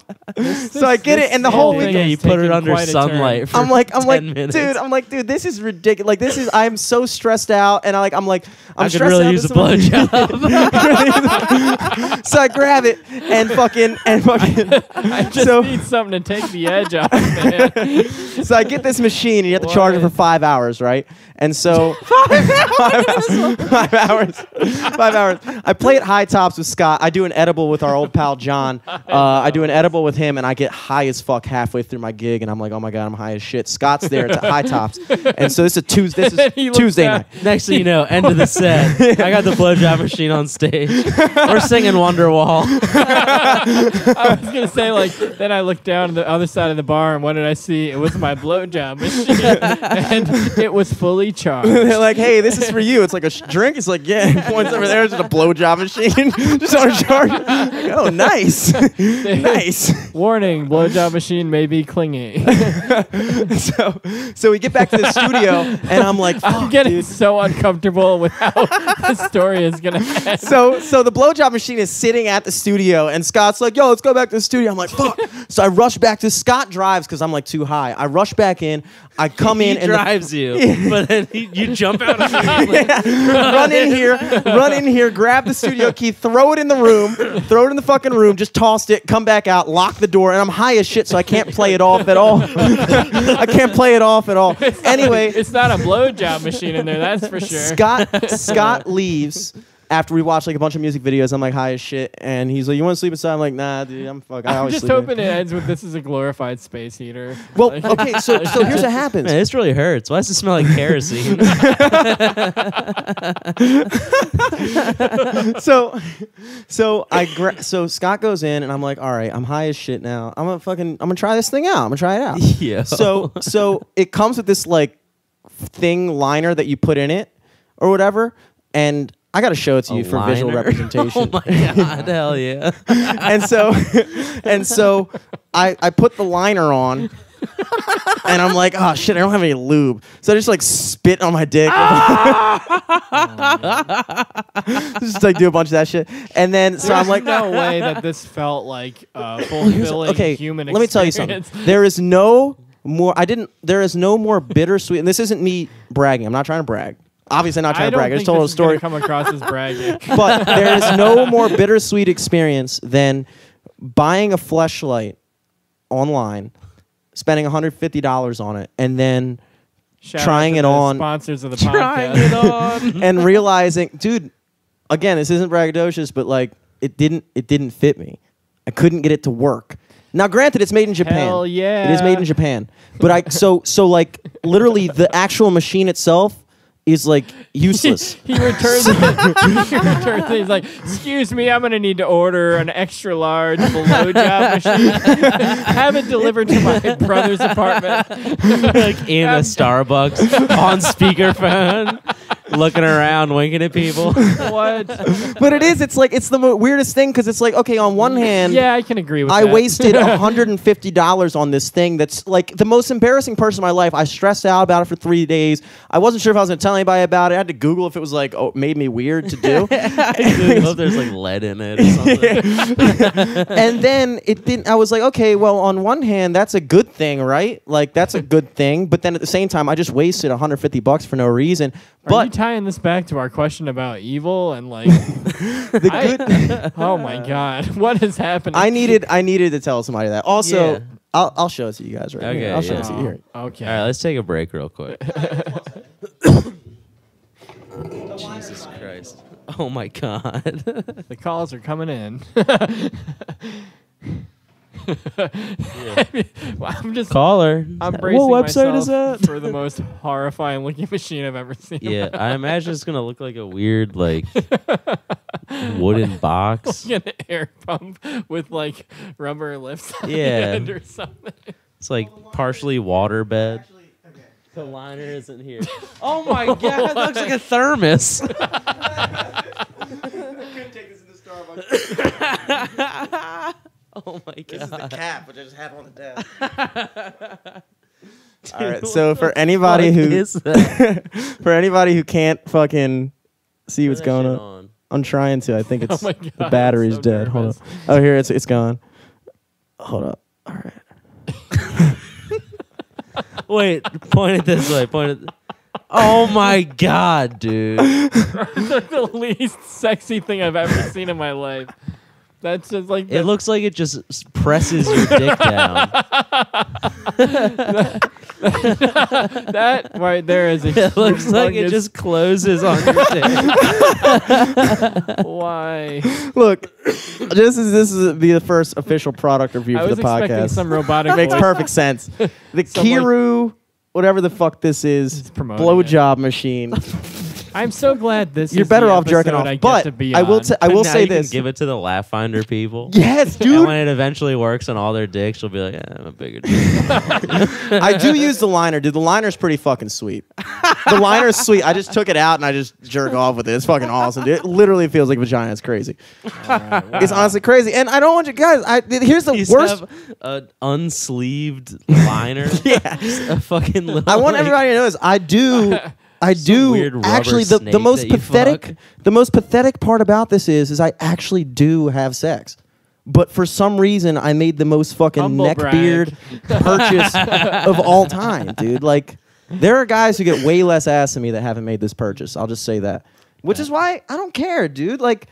so I get it, and the whole whole week thing yeah, you put it under quite a turn. sunlight. For I'm like, I'm 10 like, minutes. dude, I'm like, dude, this is ridiculous. Like, this is, I'm so stressed out, and I like, I'm like, I'm I could stressed really use a blowjob. so I grab it and fucking and fucking. I just so, need something to take the edge off, man. so I get this machine, and you have to charge it for five hours, right? And so five, five hours, five hours. I play at high tops with Scott. I do an edible with our old pal John. Uh, I do an edible with him, and I get high as fuck halfway through my gig, and I'm like, oh my god, I'm high as shit. Scott's there. It's at high tops, and so this is a Tuesday. This is Tuesday night. Next thing you know, end of the set. I got the blowjob machine on stage. We're singing Wonderwall. I was gonna say like then I looked down the other side of the bar and what did I see? It was my blowjob machine and it was fully charged. They're like, hey, this is for you. It's like a sh- drink. It's like, yeah. Points over there. It's just a blowjob machine. just on a charge. Like, oh, nice. nice. Warning: blowjob machine may be clingy. so, so we get back to the studio, and I'm like, I'm getting dude. so uncomfortable with how the story is gonna end. So, so the blowjob machine is sitting at the studio, and Scott's like, "Yo, let's go back to the studio." I'm like, "Fuck!" so I rush back to Scott drives because I'm like too high. I rush back in. I come he in and the- drives you, but then you jump out. immediately. run in here, run in here, grab the studio key, throw it in the room, throw it in the fucking room, just tossed it, come back out, lock the door, and I'm high as shit, so I can't play it off at all. I can't play it off at all. Anyway, it's not a blowjob machine in there, that's for sure. Scott Scott leaves after we watch like a bunch of music videos. I'm like high as shit, and he's like, "You want to sleep inside?" I'm like, "Nah, dude, I'm fuck. I I'm always just sleep in." hoping it ends with this is a glorified space heater. Well, Like- okay, so so here's what happens. Man, this really hurts. Why does it smell like kerosene? so so I gra- so Scott goes in and I'm like, all right, I'm high as shit now. I'm gonna fucking I'm gonna try this thing out. I'm gonna try it out. yeah. so so it comes with this like thing liner that you put in it or whatever, and I gotta show it to you for visual liner? representation. oh my god, hell yeah. and so and so I I put the liner on. and I'm like, oh shit, I don't have any lube. So I just like spit on my dick. Ah! just like do a bunch of that shit. And then so I'm like, no way that this felt like a fulfilling okay, human let me tell you something. There is no more. I didn't. There is no more bittersweet. And this isn't me bragging. I'm not trying to brag. Obviously, not trying to brag. I just told a story. come across as bragging. but there is no more bittersweet experience than buying a flashlight online, spending $150 on it, and then Shout out trying to it the on, Sponsors of the Trying podcast. it on. and realizing, dude, again, this isn't braggadocious, but like it didn't it didn't fit me. I couldn't get it to work. Now, granted, it's made in Japan. Hell yeah. It is made in Japan. But I so so like literally the actual machine itself is like useless. he returns it. he returns. He's like, "Excuse me, I'm gonna need to order an extra large blowjob machine. Have it delivered to my brother's apartment." like in a Starbucks on speakerphone, looking around, winking at people. what? but it is. It's like it's the mo- weirdest thing because it's like okay, on one hand, Yeah, I can agree with I that. wasted $150 on this thing that's like the most embarrassing person in my life. I stressed out about it for three days. I wasn't sure if I was going to tell anybody about it. I had to Google if it was like, oh, made me weird to do. I hope there's like lead in it or something. and then it didn't, I was like, okay, well, on one hand, that's a good thing, right? Like, that's a good thing. But then at the same time, I just wasted 150 bucks for no reason. Are But tying this back to our question about evil and like? the I- good, oh my god, what is happening? I needed, I needed to tell somebody that. Also, Yeah. I'll, I'll show it to you guys right Okay, here. I'll show yeah. it to you here. Okay. All right, let's take a break real quick. Jesus Christ. Oh my God. The calls are coming in. Well, I'm just Caller. I'm bracing What website is myself that? for the most horrifying looking machine I've ever seen. Yeah, I imagine it's gonna look like a weird like wooden box. like an air pump with like rubber lips on the Yeah. end or something. It's like partially water bed. The liner isn't here. Oh my god, it looks like a thermos. oh my god. This is the cap, which I just have on the desk. All right, so for anybody What who is for anybody who can't fucking see what's Turn that going shit on, I'm trying to. I think oh it's Oh my the battery's so dead. Hold on. Oh, here it's it's gone. Hold up. All right. Wait, point it this way. Point it. Oh my god, dude. the least sexy thing I've ever seen in my life. That's just like It the- looks like it just s- presses your dick down. that right there is a It looks like it humongous- just closes on your dick. why Look, this is this is be the first official product review I for was the expecting podcast. some robotic Makes voice. perfect sense. The Some, like- Kiru, whatever the fuck this is, It's promoting blowjob machine. I'm so glad this. You're is better the off jerking off. I but be I will t- I will Now say you can this. give it to the Laugh Finder people. yes, And dude. when it eventually works on all their dicks, you'll be like, eh, I'm a bigger dick. I do use the liner, dude. The liner's pretty fucking sweet. The liner's sweet. I just took it out and I just jerk off with it. It's fucking awesome, dude. It literally feels like vagina. It's crazy. It's honestly crazy. And I don't want you guys. I here's the You worst. have an unsleeved liner. Yeah. A fucking little. I want like- everybody to know this. I do. I do actually the, the most pathetic fuck. the most pathetic part about this is is I actually do have sex. But for some reason I made the most fucking Humble neck beard purchase of all time, dude. Like there are guys who get way less ass than me that haven't made this purchase. I'll just say that. Which is why I don't care, dude. Like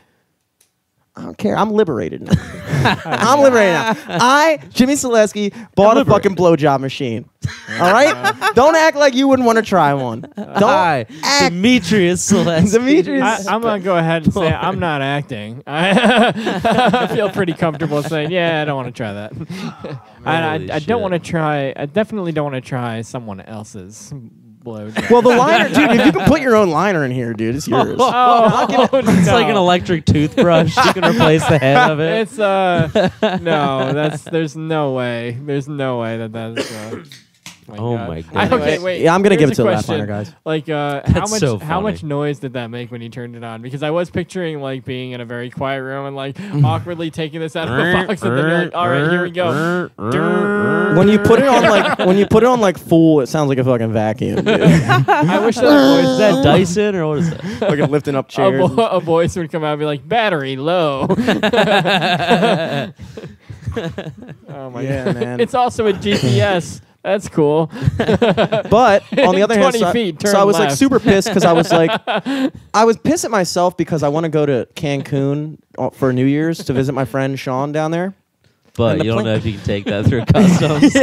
I don't care. I'm liberated now. I'm liberated now. I, Jimmy Solesky, bought a fucking blowjob machine. All right? don't act like you wouldn't want to try one. Don't Hi, act. Demetrius Celeste. Demetrius- I, I'm gonna go ahead and say I'm not acting. I, I feel pretty comfortable saying, yeah, I don't want to try that. and I, I don't want to try. I definitely don't want to try someone else's blowjob. Well, the liner, dude, if you can put your own liner in here, dude, it's yours. oh, It's like an electric toothbrush. you can replace the head of it. It's uh no, that's there's no way. There's no way that that's. Uh, Oh God. my God. okay, wait. Yeah, I'm gonna give it to the question. Laughliner guys. Like, uh, how That's much so how much noise did that make when you turned it on? Because I was picturing like being in a very quiet room and like awkwardly taking this out of the box, and then you're like, all right, here we go. When you put it on like when you put it on like full, it sounds like a fucking vacuum. I wish that voice Is that Dyson or what is that? fucking lifting up a, chairs. a voice would come out and be like, battery low. oh my Yeah, god. man. It's also a GPS. That's cool. But on the other hand, 20 so, feet, so turn I was like super pissed because I was like, I was pissed at myself because I want to go to Cancun uh, for New Year's to visit my friend Sean down there. But the you don't plane- know if you can take that through customs.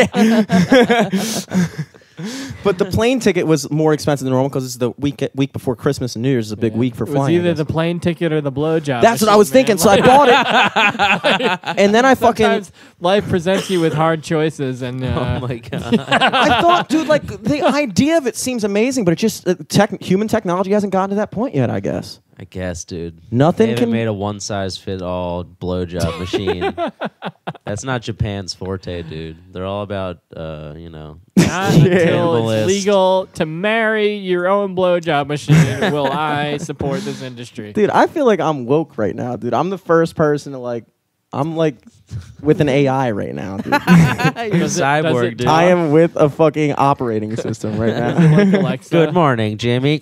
But the plane ticket was more expensive than normal because it's the week week before Christmas and New Year's is a big Yeah. week for it was flying. I either the plane ticket or the blowjob. That's what I machine, was thinking, so I bought it. and then I fucking life presents you with hard choices, and uh, oh my god. I thought, dude, like the idea of it seems amazing, but it just uh, tech, human technology hasn't gotten to that point yet. I guess I guess, dude. Nothing They haven't can- made a one size fit all blowjob machine. That's not Japan's forte, dude. They're all about, uh, you know, not until it's Minimalist. legal to marry your own blowjob machine will I support this industry. dude, I feel like I'm woke right now, dude. I'm the first person to like, I'm like with an AI right now, dude. you're Does it- does cyborg, it dude. I am with a fucking operating system right now. like Alexa? Good morning, Jimmy.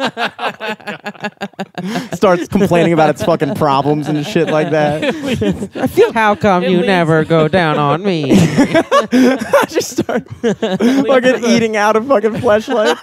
Starts complaining about its fucking problems and shit like that. I feel. How come It you leads- never go down on me? I just start fucking eating out of fucking flashlight.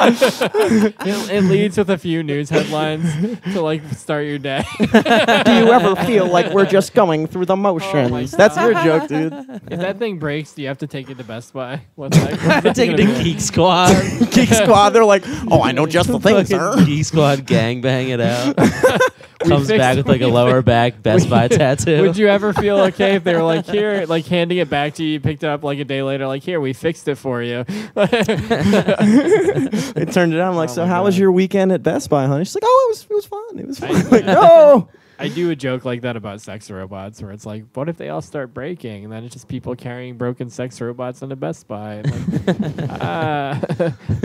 It, it leads with a few news headlines to like start your day. Do you ever feel like we're just going through the oh motions? That's your joke, dude. if that thing breaks, do you have to take it to Best Buy? What's that? what's that Take it gonna to be? Geek Squad. Geek Squad, they're like, oh, I know just the thing, sir. Fucking Geek Squad gangbang it out. Comes fixed- back with like a we lower fixed- back Best Buy tattoo. Would you ever feel okay if they were like, here, like handing it back to you, you picked it up like a day later, like, here, we fixed it for you. It turned it on. I'm like, Oh so my how was your weekend at Best Buy, honey? She's like, oh, it was, it was fun. It was I- fun. like, no. I do a joke like that about sex robots, where it's like, what if they all start breaking, and then it's just people carrying broken sex robots into Best Buy? Like, ah,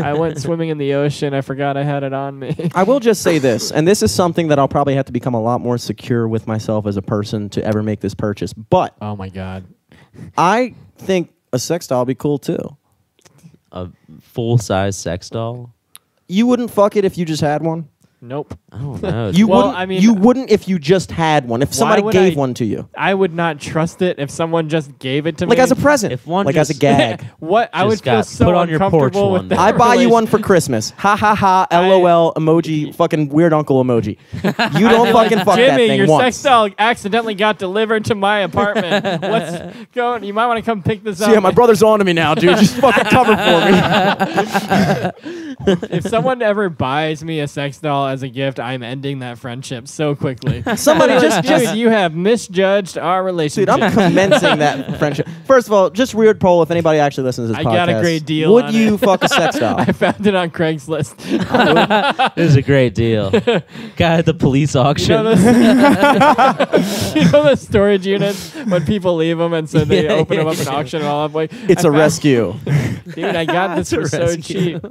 I went swimming in the ocean. I forgot I had it on me. I will just say this, and this is something that I'll probably have to become a lot more secure with myself as a person to ever make this purchase. But Oh my god. I think a sex doll would be cool too. a full size sex doll? You wouldn't fuck it if you just had one. Nope. I don't know. You Well, wouldn't. I mean- you wouldn't if you just had one. If somebody gave I- one to you, I would not trust it if someone just gave it to like me. Like as a present, If one like as a gag. what I would feel so put on your porch uncomfortable one with that I buy you one for Christmas. Ha ha ha. LOL emoji. Fucking weird uncle emoji. You don't fucking fuck that Jimmy, thing your once. sex doll accidentally got delivered to my apartment. What's going? You might want to come pick this up. yeah, my brother's on to me now, dude. Just fucking cover for me. if someone ever buys me a sex doll as a gift, I'm ending that friendship so quickly. Somebody just Dude, just you have misjudged our relationship. Dude, I'm commencing that friendship. First of all, just weird poll. If anybody actually listens to this I podcast, got a great deal Would on you it. fuck a sex doll? I found it on Craigslist. this is a great deal. Guy at the police You auction. know, those, you know the storage units when people leave them and so they Yeah, open them yeah, up and auction it all up. Like, It's I a found- rescue. Dude, I got this for a so cheap.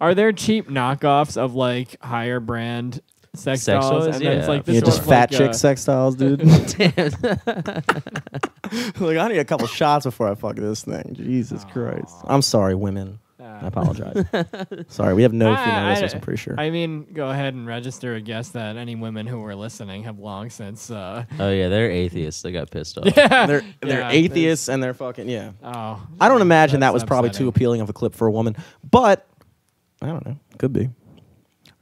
Are there cheap knockoffs of like higher brand sex, Sex dolls? toys? And then it's Yeah. like this Yeah, just fat like, chick uh, sex dolls, dude. Damn. like I need a couple shots before I fuck this thing. Jesus Christ. I'm sorry, women. uh, I apologize. sorry, we have no I- female I- listeners. I'm pretty sure. I mean, go ahead and register a guess that any women who were listening have long since. Uh, Oh yeah, they're atheists. They got pissed off. yeah, they're they're yeah, atheists and they're fucking yeah. Oh, I don't imagine that that's was probably too appealing of a clip for a woman, but I don't know. Could be.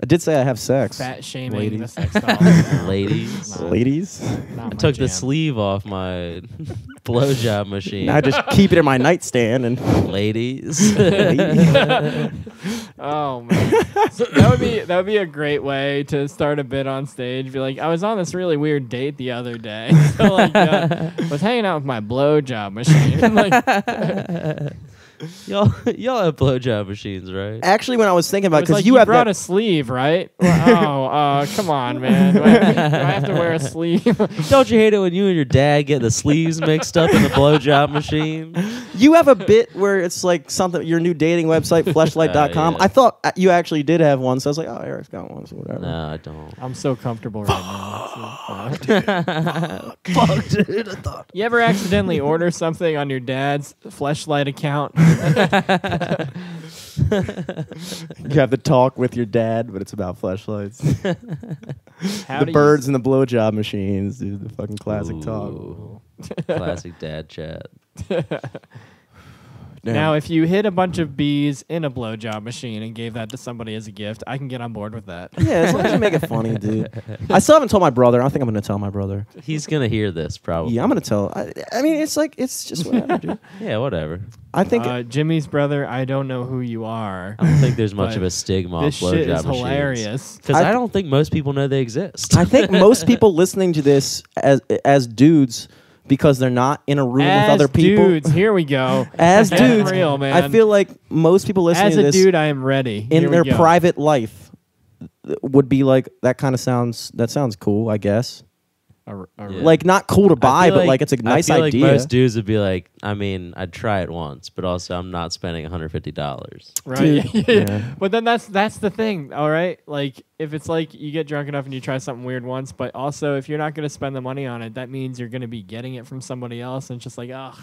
I did say I have sex. Fat shaming the Ladies. sex doll. Ladies. Nah. Ladies. Not I my took the jam. sleeve off my blowjob machine. I just keep it in my nightstand and Ladies. Oh man, So that would be that would be a great way to start a bit on stage. Be like, I was on this really weird date the other day. so like, uh, was hanging out with my blowjob machine. like, y'all, y'all have blowjob machines, right? actually, when I was thinking about it because like, you, you, have brought that, a sleeve, right? Well, oh, uh, come on, man. Do I, do I have to wear a sleeve? Don't you hate it when you and your dad get the sleeves mixed up in the blowjob machine? you have a bit where it's like something your new dating website, fleshlight.com. Uh, yeah. I thought uh, you actually did have one, so I was like, oh, Eric's got one, so whatever. No, I don't. I'm so comfortable right now. So, uh, Fuck, dude. I thought. you ever accidentally order something on your dad's fleshlight account? You have the talk with your dad, but it's about flashlights. The do you- birds and the blowjob machines, dude. The fucking classic talk. Classic dad chat. Damn. Now, if you hit a bunch of bees in a blowjob machine and gave that to somebody as a gift, I can get on board with that. yeah, as long as you make it funny, dude. I still haven't told my brother. I think I'm gonna tell my brother. He's gonna hear this probably. Yeah, I'm gonna tell. I, I mean, it's like it's just whatever, dude. Yeah, whatever. I think uh, Jimmy's brother. I don't know who you are. I don't think there's much of a stigma on this shit blowjob is hilarious. Because I- I, don't think most people know they exist. I think most people listening to this as as dudes because they're not in a room As with other people. dudes, here we go. As dudes, real, man. I feel like most people listening As to a this dude, I am ready. in Here we their go. private life would be like that kind of sounds that sounds cool, I guess. A- a- Yeah. Like not cool to buy, but like, it's a nice feel idea. Like most dudes would be like, I mean, I'd try it once, but also I'm not spending 150 dollars. Right. Yeah. yeah. But then that's that's the thing, all right? Like if it's like you get drunk enough and you try something weird once, but also if you're not going to spend the money on it, that means you're going to be getting it from somebody else and it's just like, ugh.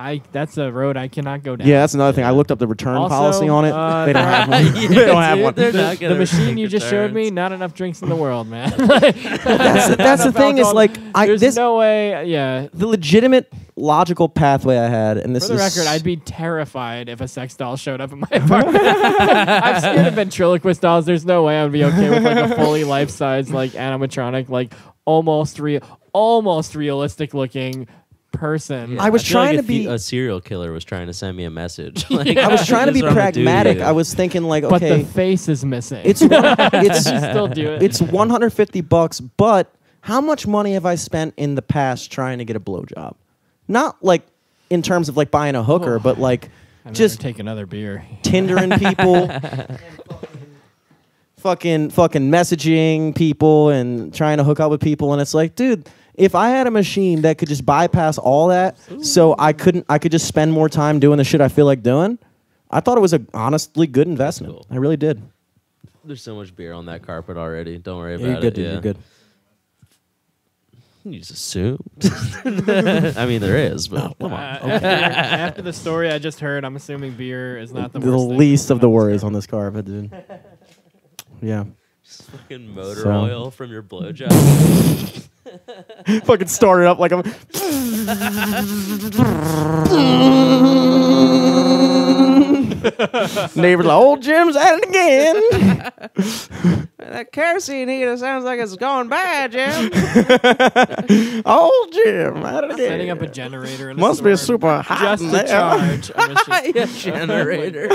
I that's a road I cannot go down. yeah, that's another thing. I looked up the return Also, policy on it. uh, they don't have one. Yeah, they don't have dude, one. they're The, not the gonna machine take you just showed me, returns. not enough drinks in the world, man. That's, that's the thing is like I There's this no way. Yeah. the legitimate logical pathway I had, and this For the is record, I'd be terrified if a sex doll showed up in my apartment. I'm scared of ventriloquist dolls. There's no way I'd be okay with like a fully life size, like animatronic, like almost real, almost realistic looking person. Yeah, I was feel like trying to be- a serial killer was trying to send me a message. Like, I was trying to be this is what I'm gonna do to pragmatic. I was thinking like, But okay, the face is missing. it's one, it's still do it. it's 150 bucks, but how much money have I spent in the past trying to get a blowjob? Not like in terms of like buying a hooker, Oh. but like I'd just take another beer. Tindering people, fucking fucking messaging people and trying to hook up with people, and it's like, dude. If I had a machine that could just bypass all that, so I couldn't, I could just spend more time doing the shit I feel like doing. I thought it was a honestly good investment. cool. I really did. There's so much beer on that carpet already. Don't worry Yeah, about you're good, it. dude. yeah. You're good. You just assumed. I mean, there is, but come Uh, on. after, after the story I just heard, I'm assuming beer is not the, The, worst thing least of the worries on this carpet, dude. Yeah. Fucking motor So- oil from your blowjob. fucking start it up like I'm. Neighbors like, old Jim's at it again. that kerosene heater sounds like it's going bad, Jim. old Jim at it again. Setting up a generator. In a Must be storm super hot just in to there. charge. a generator.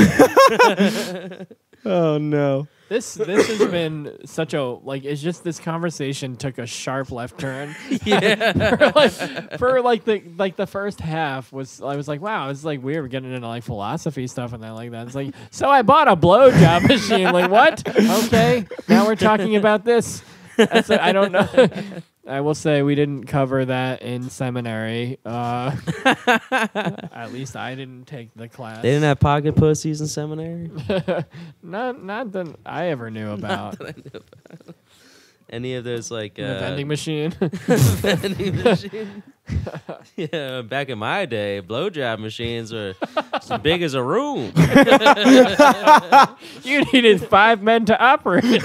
Oh no. This this has been such a like it's just this conversation took a sharp left turn. yeah. for like for like the like the first half was I was like wow it's like weird. We're getting into like philosophy stuff and that like that. It's like so I bought a blowjob machine. Like what? Okay now we're talking about this. That's I I don't know I will say we didn't cover that in seminary uh, at least I didn't take the class. They didn't have pocket pussies in seminary. not not that I ever knew about Any of those like the uh, vending machine vending machine. yeah, back in my day, blowjob machines were as big as a room. you needed five men to operate it.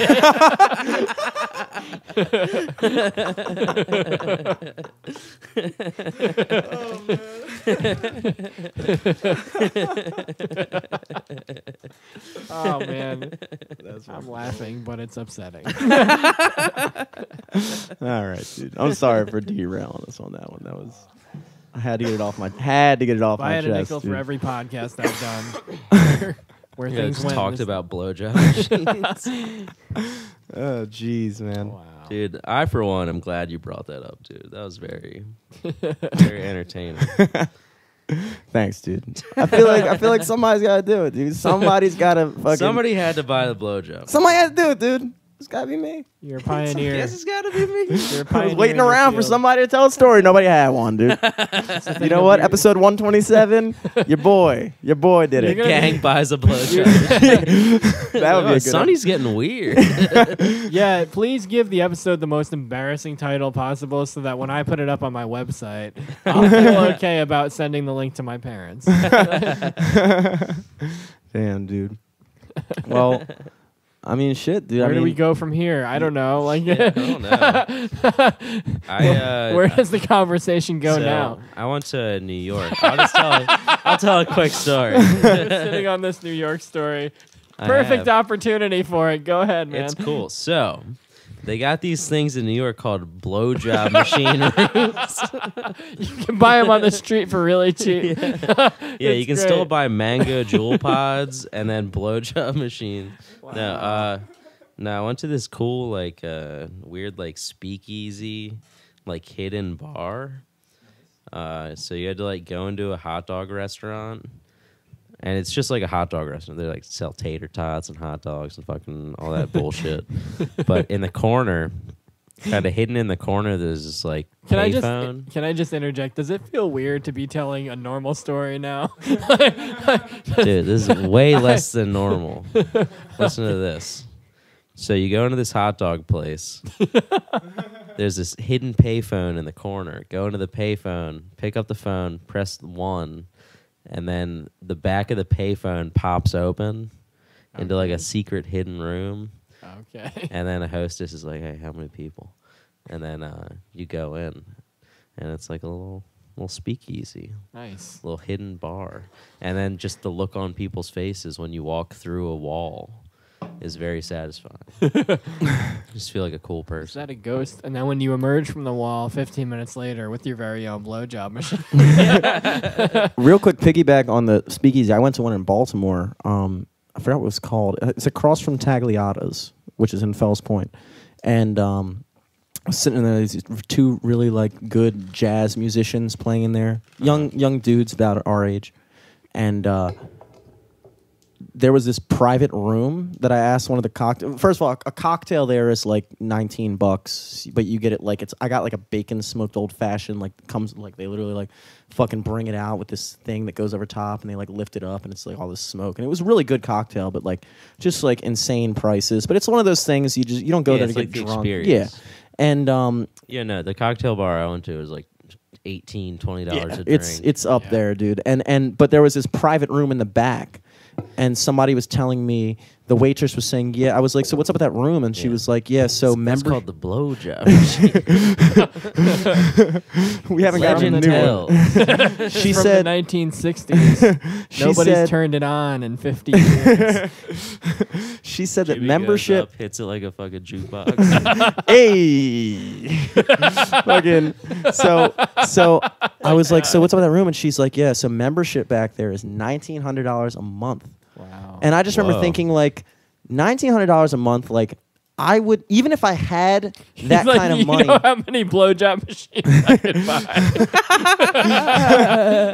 Oh man, I'm laughing, but it's upsetting. All right, dude. I'm sorry for derailing us on that one. That was. I had to get it off my. Had to get it off If I my had a nickel dude. for every podcast I've done, where Yeah, things just went. talked about blowjob machines. Oh, jeez, man. Wow. Dude, I for one am glad you brought that up, dude. That was very, very entertaining. Thanks, dude. I feel like I feel like somebody's got to do it, dude. Somebody's got to fucking. Somebody had to buy the blowjob. Somebody has to do it, dude. It's got to be me. You're a pioneer. Yes, it's got to be me. You're a I was pioneer waiting in your around for field. somebody to tell a story. Nobody had one, dude. That's the you thing know what? your- Episode 127. your boy, your boy did You're it. gonna- Gang buys a blowjob. that would be a oh, good. Sonny's getting weird. Yeah, please give the episode the most embarrassing title possible so that when I put it up on my website, I'll feel okay about sending the link to my parents. Damn, dude. Well, I mean, shit, dude. Where I do we go from here? I don't know. Like, Yeah, I don't know. I uh, where does the conversation go so, now? I went to New York. I'll just tell. I'll tell a quick story. You're sitting on this New York story. Perfect opportunity for it. Go ahead, man. It's cool. So, They got these things in New York called blowjob machine rooms. You can buy them on the street for really cheap. yeah, you It's can still buy mango Juul pods and then blowjob machine. No, uh, no, I went to this cool, like, uh, weird, like, speakeasy, like, hidden bar. Uh, so you had to like go into a hot dog restaurant, and it's just like a hot dog restaurant. They like sell tater tots and hot dogs and fucking all that bullshit. But in the corner, kind of hidden in the corner, there's this like Can I just payphone. can I just interject? Does it feel weird to be telling a normal story now? Dude, this is way less than normal. Listen to this. So you go into this hot dog place. There's this hidden payphone in the corner. Go into the payphone, pick up the phone, press one, and then the back of the payphone pops open into like a secret hidden room. okay. And then a hostess is like, "Hey, how many people?" And then uh, you go in, and it's like a little little speakeasy Nice. little hidden bar. And then just the look on people's faces when you walk through a wall is very satisfying. just feel like a cool person. Is person. that a ghost? And then when you emerge from the wall 15 minutes later with your very own blowjob machine. Real quick piggyback on the speakeasy. I went to one in Baltimore. Um, I forgot what it was called. Uh, It's across from Tagliata's, which is in Fells Point. And um, I was sitting in there, these two really like good jazz musicians playing in there, young young dudes about our age, and uh, there was this private room that I asked one of the cocktail. First of all, a cocktail there is like nineteen bucks, but you get it like it's. I got like a bacon smoked old fashioned. Like comes like they literally like fucking bring it out with this thing that goes over top, and they like lift it up, and it's like all this smoke, and it was really good cocktail, but like just like insane prices. But it's one of those things you just you don't go Yeah, there to like get the drunk. experience. Yeah, and um, Yeah, no, the cocktail bar I went to was like 18 $20 yeah, a drink. it's it's up Yeah. there, dude. And and but there was this private room in the back, and somebody was telling me the waitress was saying, "Yeah." I was like, "So what's up with that room?" And she Yeah. was like, "Yeah." So That's member, called the blowjob. we haven't got a Legend new one. tells. She From said, the 1960s. she Nobody's said, turned it on in 50 years. she said that Jimmy goes membership. up, hits it like a fucking jukebox. hey, fucking. So so I was like, "So what's up with that room?" And she's like, "Yeah." So membership back there is nineteen hundred dollars a month. And I just remember Whoa. thinking like nineteen hundred dollars a month, like I would even if I had that like, kind of you money. know how many blowjob machines I could buy?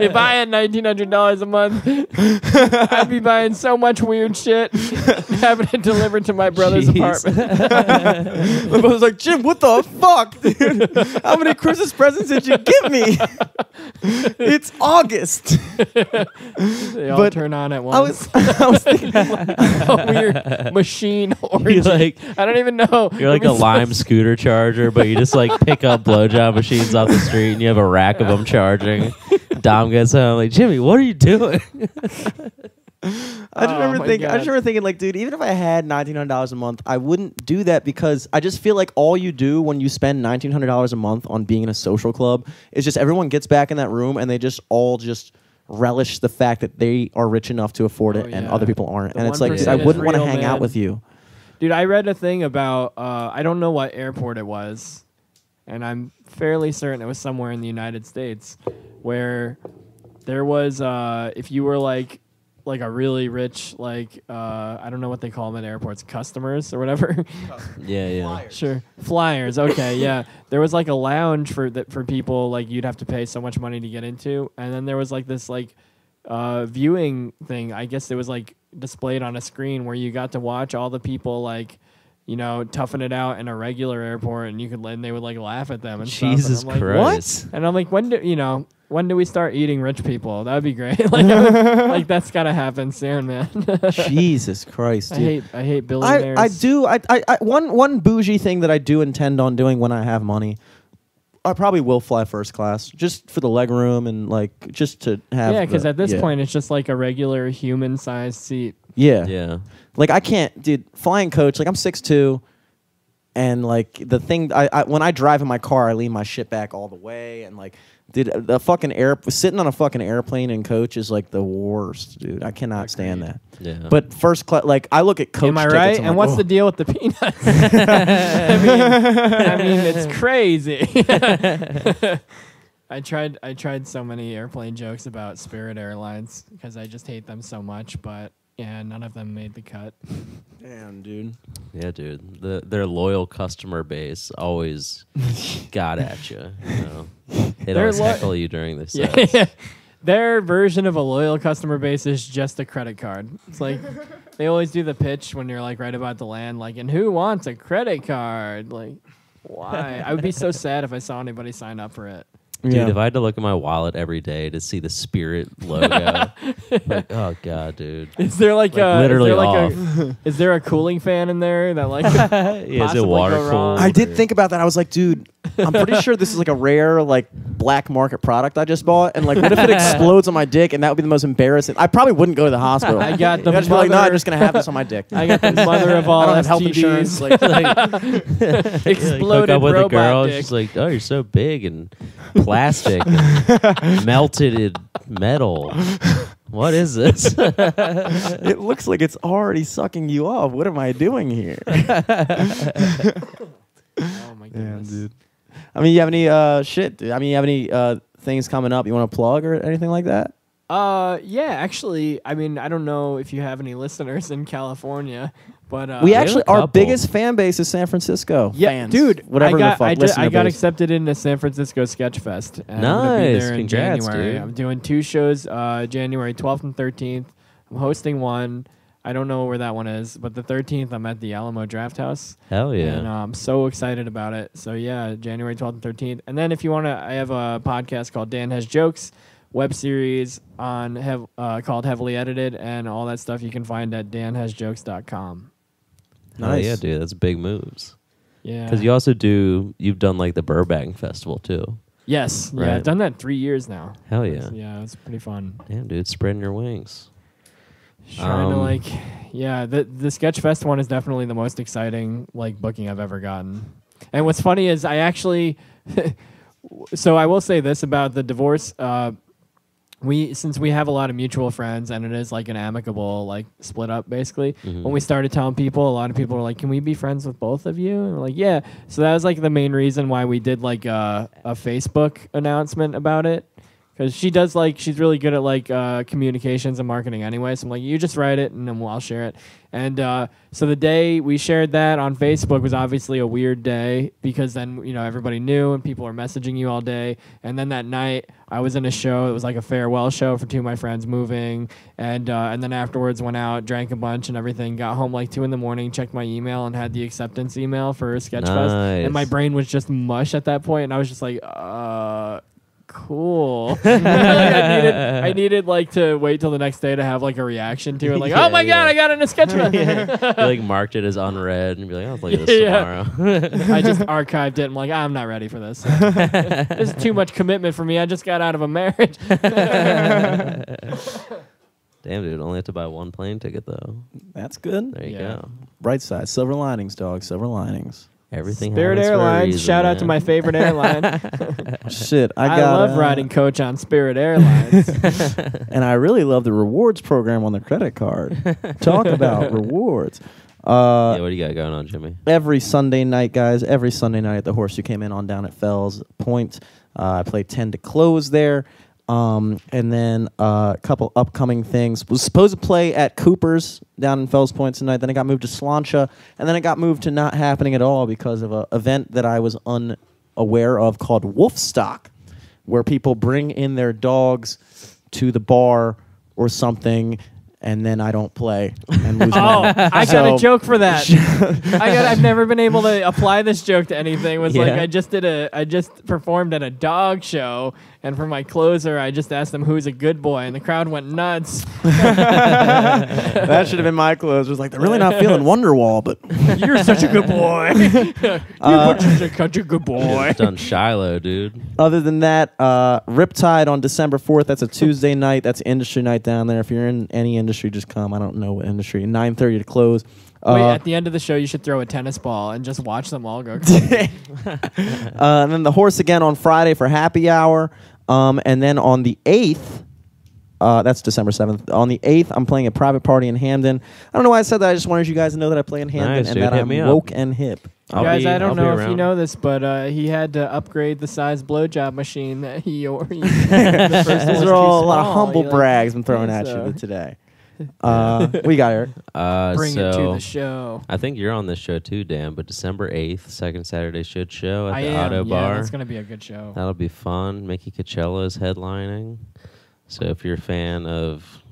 if I had nineteen hundred dollars a month, I'd be buying so much weird shit, having it delivered to my brother's Jeez. apartment. My brother's like, Jim, what the fuck, dude? How many Christmas presents did you give me? it's August. They all But turn on at I once. was, I was thinking, like, a weird machine You're orgy. like I don't even know. you're like a was lime scooter charger, but you just like pick up blowjob machines off the street and you have a rack of them charging. Dom gets home like Jimmy, what are you doing? I just Oh remember my thinking, I just remember thinking, like, dude, even if I had nineteen hundred dollars a month, I wouldn't do that because I just feel like all you do when you spend nineteen hundred dollars a month on being in a social club is just everyone gets back in that room and they just all just relish the fact that they are rich enough to afford it Oh, and other people aren't. The and it's like, dude, I wouldn't want to real, hang out with you. Dude, I read a thing about uh, I don't know what airport it was, and I'm fairly certain it was somewhere in the United States, where there was uh, if you were like like a really rich like uh, I don't know what they call them at airports, customers or whatever. Yeah, yeah. sure, flyers. Okay, yeah. There was like a lounge for that for people like you'd have to pay so much money to get into, and then there was like this like uh, viewing thing. I guess it was like displayed on a screen where you got to watch all the people like you know toughing it out in a regular airport, and you could and they would like laugh at them and Jesus stuff. And I'm like, Christ. And I'm like, when do you know? When do we start eating rich people? That'd be great. like, like that's gotta happen soon, man. Jesus Christ, I hate I hate I, billionaires. I do I, I, I one one bougie thing that I do intend on doing when I have money. I probably will fly first class just for the leg room and like just to have. Yeah, because the- at this yeah. point it's just like a regular human-sized seat. yeah, Yeah. Like I can't, dude. Flying coach. Like I'm six two. and like the thing I, I when I drive in my car, I lean my shit back all the way, and like. Dude, the fucking air sitting on a fucking airplane in coach is like the worst, dude. I cannot stand that. Yeah. But first class, like I look at coach. Am I tickets, right? I'm And like, what's "Oh." the deal with the peanuts? I mean, I mean, it's crazy. I tried. I tried so many airplane jokes about Spirit Airlines because I just hate them so much, but yeah, none of them made the cut. Damn, dude. Yeah, dude. The, their loyal customer base always got at you. You know, they They're always lo- heckle you during the Yeah, set. yeah. Their version of a loyal customer base is just a credit card. It's like they always do the pitch when you're like right about to land, like, and who wants a credit card? Like, why? I would be so sad if I saw anybody sign up for it. Dude, Yeah. if I had to look at my wallet every day to see the Spirit logo, like, oh god, dude. Is there like, Like, a literally is there like off. a is there a cooling fan in there that like yeah, is it possibly water go cooled? I did think about that. I was like, dude, I'm pretty sure this is like a rare, like black market product I just bought. And like, what if it explodes on my dick? And that would be the most embarrassing. I probably wouldn't go to the hospital. I got the I'd just be like, no, I'm just gonna have this on my dick. I got the mother of all I don't have health insurance. Like, Like, hook Exploded up with a girl. dick. She's like, "Oh, you're so big and plastic, and melted metal. What is this?" it looks like it's already sucking you off. What am I doing here? oh my goodness. I mean, you have any uh shit? Dude? I mean, you have any uh things coming up you want to plug or anything like that? Uh, yeah, actually, I mean, I don't know if you have any listeners in California, but uh, we actually our biggest fan base is San Francisco. yeah, fans, dude, whatever I got, the fuck. I, ju- I got base. accepted into San Francisco Sketch Fest. And I'm be Nice. there in Congrats, January. dude. I'm doing two shows, uh, January 12th and 13th. I'm hosting one. I don't know where that one is, but the 13th I'm at the Alamo Draft House. Hell yeah! And uh, I'm so excited about it. So yeah, January 12th and 13th. And then if you want to, I have a podcast called Dan Has Jokes, web series on hev- uh, called Heavily Edited, and all that stuff you can find at danhasjokes.com. Hell Nice. yeah, dude. That's big moves. Yeah. Because you also do. You've done like the Burbank Festival too. yes. Yeah. I've done that three years now. Hell It's- yeah! Yeah. It's pretty fun. Damn, dude, spreading your wings. Trying to Um, like, yeah. The the Sketch Fest one is definitely the most exciting like booking I've ever gotten. And what's funny is I actually, so I will say this about the divorce. Uh, we since we have a lot of mutual friends and it is like an amicable like split up basically Mhm. when we started telling people a lot of people were like can we be friends with both of you and we're like yeah so that was like the main reason why we did like uh, a facebook announcement about it because she does like she's really good at like uh, communications and marketing anyway. So i'm like you just write it and then we'll, i'll share it. And uh, so the day we shared that on facebook was obviously a weird day because then you know everybody knew and people were messaging you all day. And then that night i was in a show. It was like a farewell show for two of my friends moving. And uh, and then afterwards went out drank a bunch and everything got home like two in the morning checked my email and had the acceptance email for sketchfest. And my brain was just mush at that point and i was just like uh cool. I needed, I needed like to wait till the next day to have like a reaction to it. Like, Yeah, oh my yeah. god, I got in a sketch fest. you like marked it as unread and be like, I'll look at this Yeah. tomorrow. I just archived it. I'm like, I'm not ready for this. this is too much commitment for me. I just got out of a marriage. Damn, dude, only have to buy one plane ticket though. That's good. There you Yeah. go. Bright side, silver linings, dog. Silver linings. Everything. Spirit happens for a Airlines. reason, Shout out to my favorite airline. Shit, I I, got. love uh, riding coach on Spirit Airlines. and I really love the rewards program on the credit card. Talk about rewards. Uh, yeah, what do you got going on, Jimmy? every Sunday night, guys. Every Sunday night at the Horse you came in on down at Fells Point. Uh, I played ten to close there, um, and then uh, a couple upcoming things. Was supposed to play at Cooper's down in Fells Point tonight. Then it got moved to Slainte, and then it got moved to not happening at all because of an event that I was unaware of called Wolfstock, where people bring in their dogs to the bar or something. And then I don't play and lose oh, money. I got So- a joke for that. I got. I've never been able to apply this joke to anything. It was like I just did a. I just performed at a dog show, and for my closer, I just asked them who's a good boy, and the crowd went nuts. that should have been my closer. It was like they're really not feeling Wonderwall, but You're such a good boy. You're Uh, such a good boy. Just done Shiloh, dude. Other than that, uh, Riptide on December fourth. That's a Tuesday night. That's industry night down there. If you're in any industry, just come. I don't know what industry. Nine thirty to close. Wait, Uh, at the end of the show, you should throw a tennis ball and just watch them all go. uh, and then the horse again on Friday for happy hour. Um, and then on the 8th, uh, that's December 7th. On the 8th, I'm playing a private party in Hampden. I don't know why I said that. I just wanted you guys to know that I play in Hampden Nice, and dude. that Hit I'm me up. woke and hip. I'll Guys, be- I don't I'll know if you know this, but uh, he had to upgrade the size blowjob machine that he or he. the These are all too a lot of humble brags I'm throwing at so- you today. Uh, what you got, Eric? Uh, Bring so it to the show. I think you're on this show too, Dan. But December eighth, second Saturday should show at I the am. Auto yeah, Bar. that's gonna be a good show. That'll be fun. Mickey Cucchiella is headlining. So if you're a fan of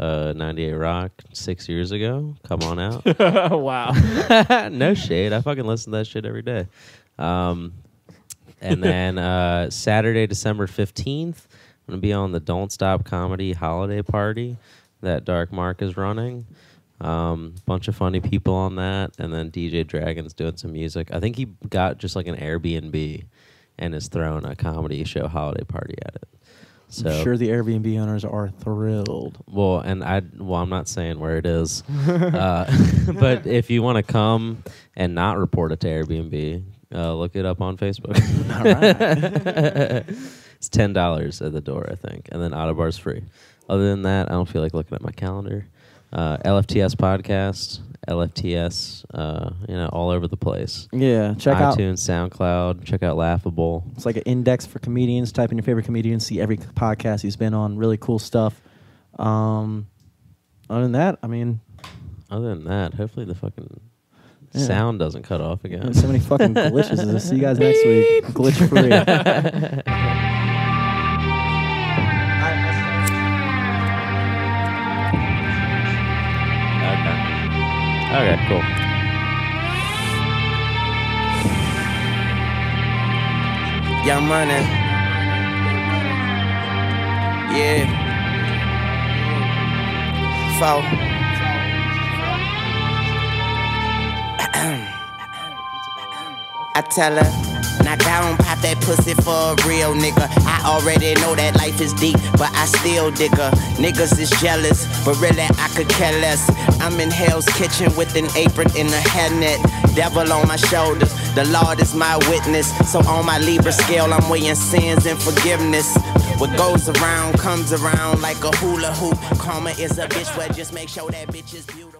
uh, 98 Rock six years ago, come on out. wow. no shade. I fucking listen to that shit every day. Um, and then uh, Saturday, December 15th, I'm going to be on the Don't Stop Comedy Holiday Party that Dark Mark is running. Um, bunch of funny people on that. And then DJ Dragon's doing some music. I think he got just like an Airbnb and is throwing a comedy show holiday party at it. So I'm sure the Airbnb owners are thrilled. well, and I well, I'm not saying where it is, uh, but if you want to come and not report it to Airbnb, uh, look it up on Facebook. it's ten dollars at the door, I think, and then Autobar's free. Other than that, I don't feel like looking at my calendar. Uh, LFTS podcast, LFTS, uh, you know, all over the place. Yeah, check out. iTunes, SoundCloud. Check out Laughable. It's like an index for comedians. Type in your favorite comedian, see every podcast he's been on. Really cool stuff. Um, other than that, I mean, Other than that, hopefully the fucking Yeah. sound doesn't cut off again. there's so many fucking glitches. See you guys next week. Glitch free. Okay, cool. Young money. Yeah. Four. I tell her, knock down, pop that pussy for a real nigga. I already know that life is deep, but I still dig her. Niggas is jealous, but really I could care less. I'm in Hell's Kitchen with an apron and a hairnet. Devil on my shoulders, the Lord is my witness. So on my Libra scale, I'm weighing sins and forgiveness. What goes around comes around like a hula hoop. Karma is a bitch, but just make sure that bitch is beautiful.